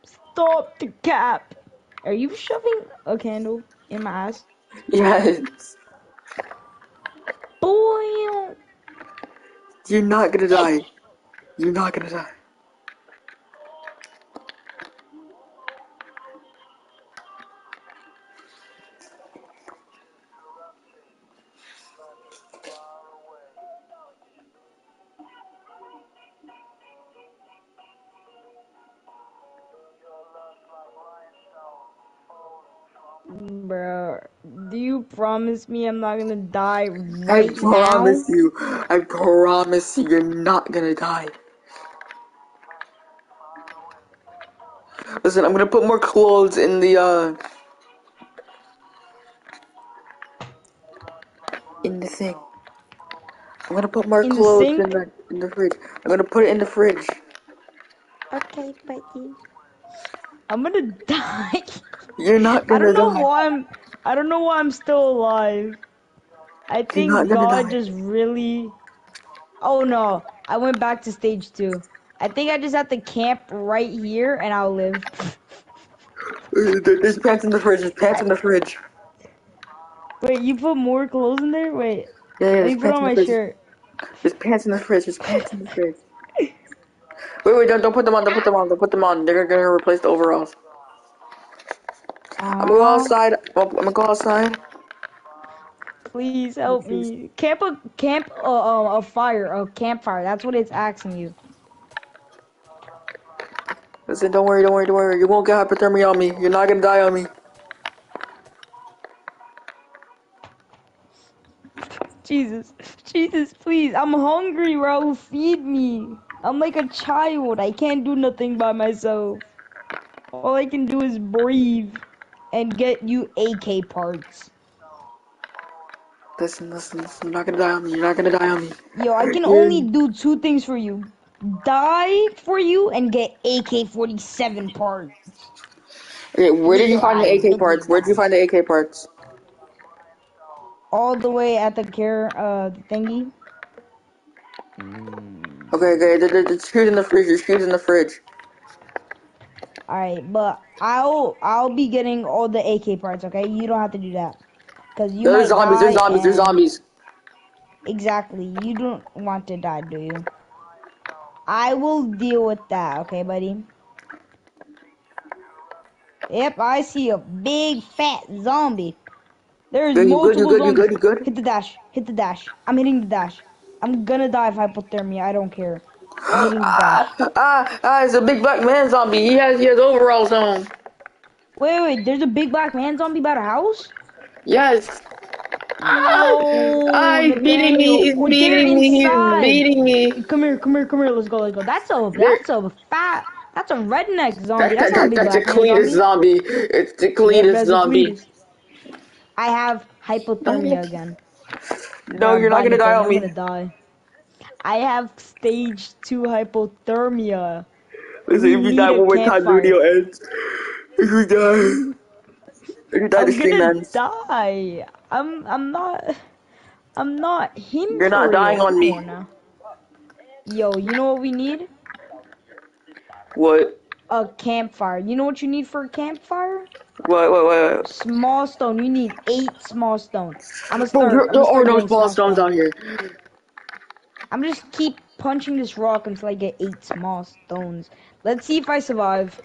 Stop the cap. Are you shoving a candle in my ass? Yes. Boy. You're not gonna die. You're not gonna die. Bro, do you promise me I'm not gonna die right now? I promise now? you. I promise you. You're not gonna die. Listen, I'm gonna put more clothes in the uh in the thing. I'm gonna put more In clothes sink? in the in the fridge. I'm gonna put it in the fridge. Okay, buddy. I'm gonna die. You're not gonna die. I don't know die. why I'm. I don't know why I'm still alive. I think God die. just really. Oh no! I went back to stage two. I think I just have to camp right here and I'll live. Uh, There's pants in the fridge. There's pants in the fridge. Wait, you put more clothes in there? Wait, Yeah, yeah. let me put on my fridge. shirt. There's pants in the fridge. There's pants in the fridge. Wait, wait, don't, don't put them on. Don't put them on. Don't put them on. They're gonna replace the overalls. I'm gonna go outside. I'm I'm gonna go outside. please help me. Camp a camp a, a, a fire, a campfire. That's what it's asking you. Listen, don't worry, don't worry, don't worry. You won't get hypothermia on me. You're not gonna die on me. Jesus, Jesus, please. I'm hungry, bro. Feed me. I'm like a child. I can't do nothing by myself. All I can do is breathe and get you AK parts. Listen, listen, listen. You're not gonna die on me. You're not gonna die on me. Yo, I can only do two things for you. Die for you and get AK-47 parts. Okay, where did you find the AK parts? Where did you find the AK parts? All the way at the care uh thingy. Okay, okay. The, the, the shoes in the fridge. The shoes in the fridge. Alright, but I'll I'll be getting all the AK parts, okay? You don't have to do that. Cause you There's zombies. There's die zombies. There's zombies. Exactly. You don't want to die, do you? I will deal with that, okay, buddy? Yep, I see a big fat zombie. There's Good, you good, you multiple good, zombies. good, good? Hit the dash. Hit the dash. I'm hitting the dash. I'm gonna die of hypothermia. I don't care. I'm hitting the dash. Ah, ah, ah! It's a big black man zombie. He has he has overalls on. Wait, wait. There's a big black man zombie by the house. Yes. No, Ah, he's beating me. He's Nathaniel. Get beating me. He's inside. beating me. Come here, come here, come here. Let's go, let's go. That's a that's a fat. That's a redneck zombie. That, That's that, a that, that's a black man Cletus zombie. zombie. It's the Yeah, Cletus that's a zombie. Cletus. I have hypothermia again. No, you're not gonna die on I'm me. gonna die. I have stage two hypothermia. Listen, if you die need a one more time, the campfire. video ends. If you die, if you die, I'm the gonna ends. die. I'm I'm not I'm not him. You're not dying on me. Now. Yo, you know what we need? What? A campfire. You know what you need for a campfire? What? What? What? what? Small stone. You need eight small stones. I'm gonna start. there, I'm there are no small stones out here. I'm just keep punching this rock until I get eight small stones. Let's see if I survive.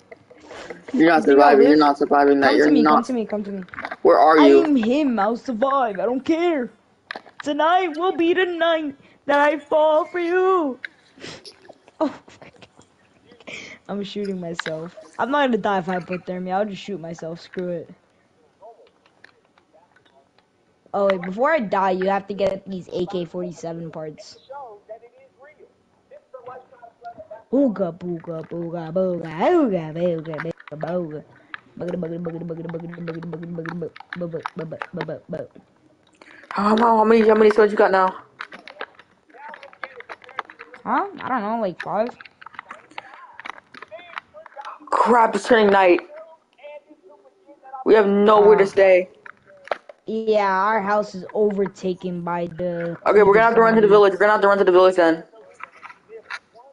You're not You think I'll surviving. You're not surviving that. Come You're to me. Come to me. Come to me. Where are you? I'm him. I'll survive. I don't care. Tonight will be the night that I fall for you. Oh, I'm shooting myself. I'm not gonna die if I put thermia. I'll just shoot myself. Screw it. Oh wait, before I die, you have to get these AK-47 parts. Ooga booga booga booga ooga booga booga booga. How, how, how many how many swords you got now? Huh? I don't know, like five. Crap! It's turning night. We have nowhere uh, to stay. Yeah, our house is overtaken by the. Okay, we're gonna have to run to the village. We're gonna have to run to the village then.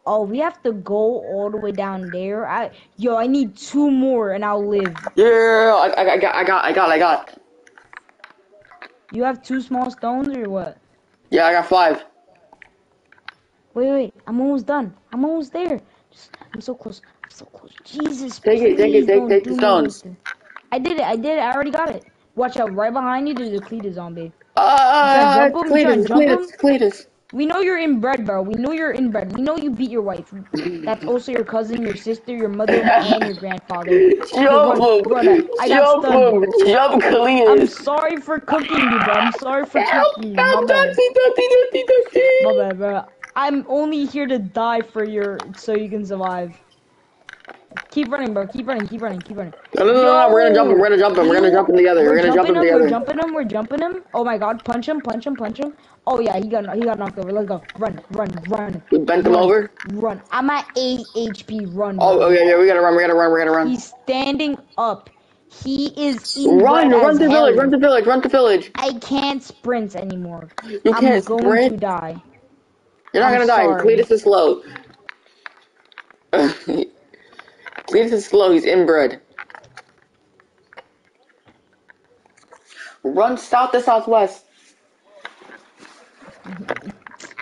Oh, we have to go all the way down there. I yo, I need two more and I'll live. Yeah, I, I, I got, I got, I got, I got. You have two small stones or what? Yeah, I got five. Wait, wait, I'm almost done. I'm almost there. Just, I'm so close. I'm so close. Jesus, Take it, take it, take- take the stones. I did it. I did it. I already got it. Watch out! Right behind you, there's a Cletus zombie. Ah? You Cletus, Cletus, Cletus. We know you're inbred, bro. We know you're inbred. We know you beat your wife. That's also your cousin, your sister, your mother, and your grandfather. Jump Run, run, him, I got jump stunned. him, jump I'm sorry for cooking you, bro. I'm sorry for Help, cooking you. My help, bad. Dusty, Dusty, Dusty, Dusty. My bad, bro. I'm only here to die for your, so you can survive. Keep running, bro. Keep running. Keep running. Keep running. No, no, no, no, we're gonna jump him, we're gonna jump him, we're gonna jump him together, we're gonna jump him together. We're jumping him. We're jumping him. Oh my God! Punch him! Punch him! Punch him! Oh yeah, he got he got knocked over. Let's go. Run! Run! Run! We bent him Run, over. Run! I'm at eight HP. Run! Oh, oh run. okay, yeah, we gotta run, we gotta run, we gotta run. He's standing up. He is Run, run to village, run to village, run to village. I can't sprint anymore. You I'm can't going sprint. to die. You're not I'm gonna die. sorry. Cletus is slow. Cletus is slow. He's inbred. Run south to southwest.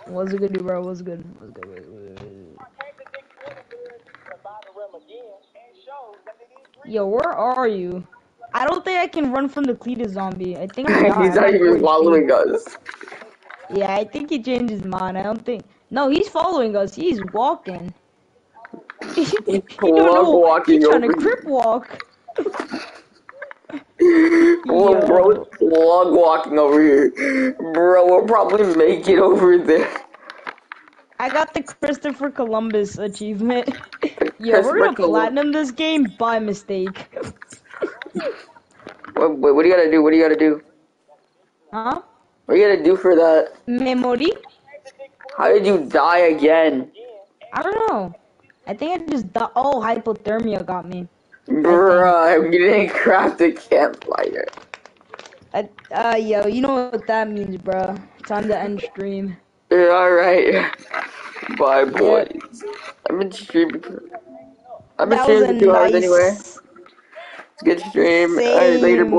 What's good, bro? What's good? What's good? What's good? Yo, where are you? I don't think I can run from the Cletus zombie. I think he's not even following us. Yeah, I think he changed his mind. I don't think. No, he's following us. He's walking. he don't know. walking He's trying to crip walk. Yo. bro, slug walking over here. Bro, we'll probably make it over there. I got the Christopher Columbus achievement. Yo, we're gonna platinum this game by mistake. What, what, what do you gotta do? What do you gotta do? Huh? What do you gotta do for that? Memory? How did you die again? I don't know. I think I just oh hypothermia got me. Bruh, you didn't craft a campfire. I, uh, yo, you know what that means, bro. Time to end stream. Yeah, alright. Bye, boys. I've been streaming for... I've been That streaming for two hours anyway. It's a good stream. Alright, later, boys.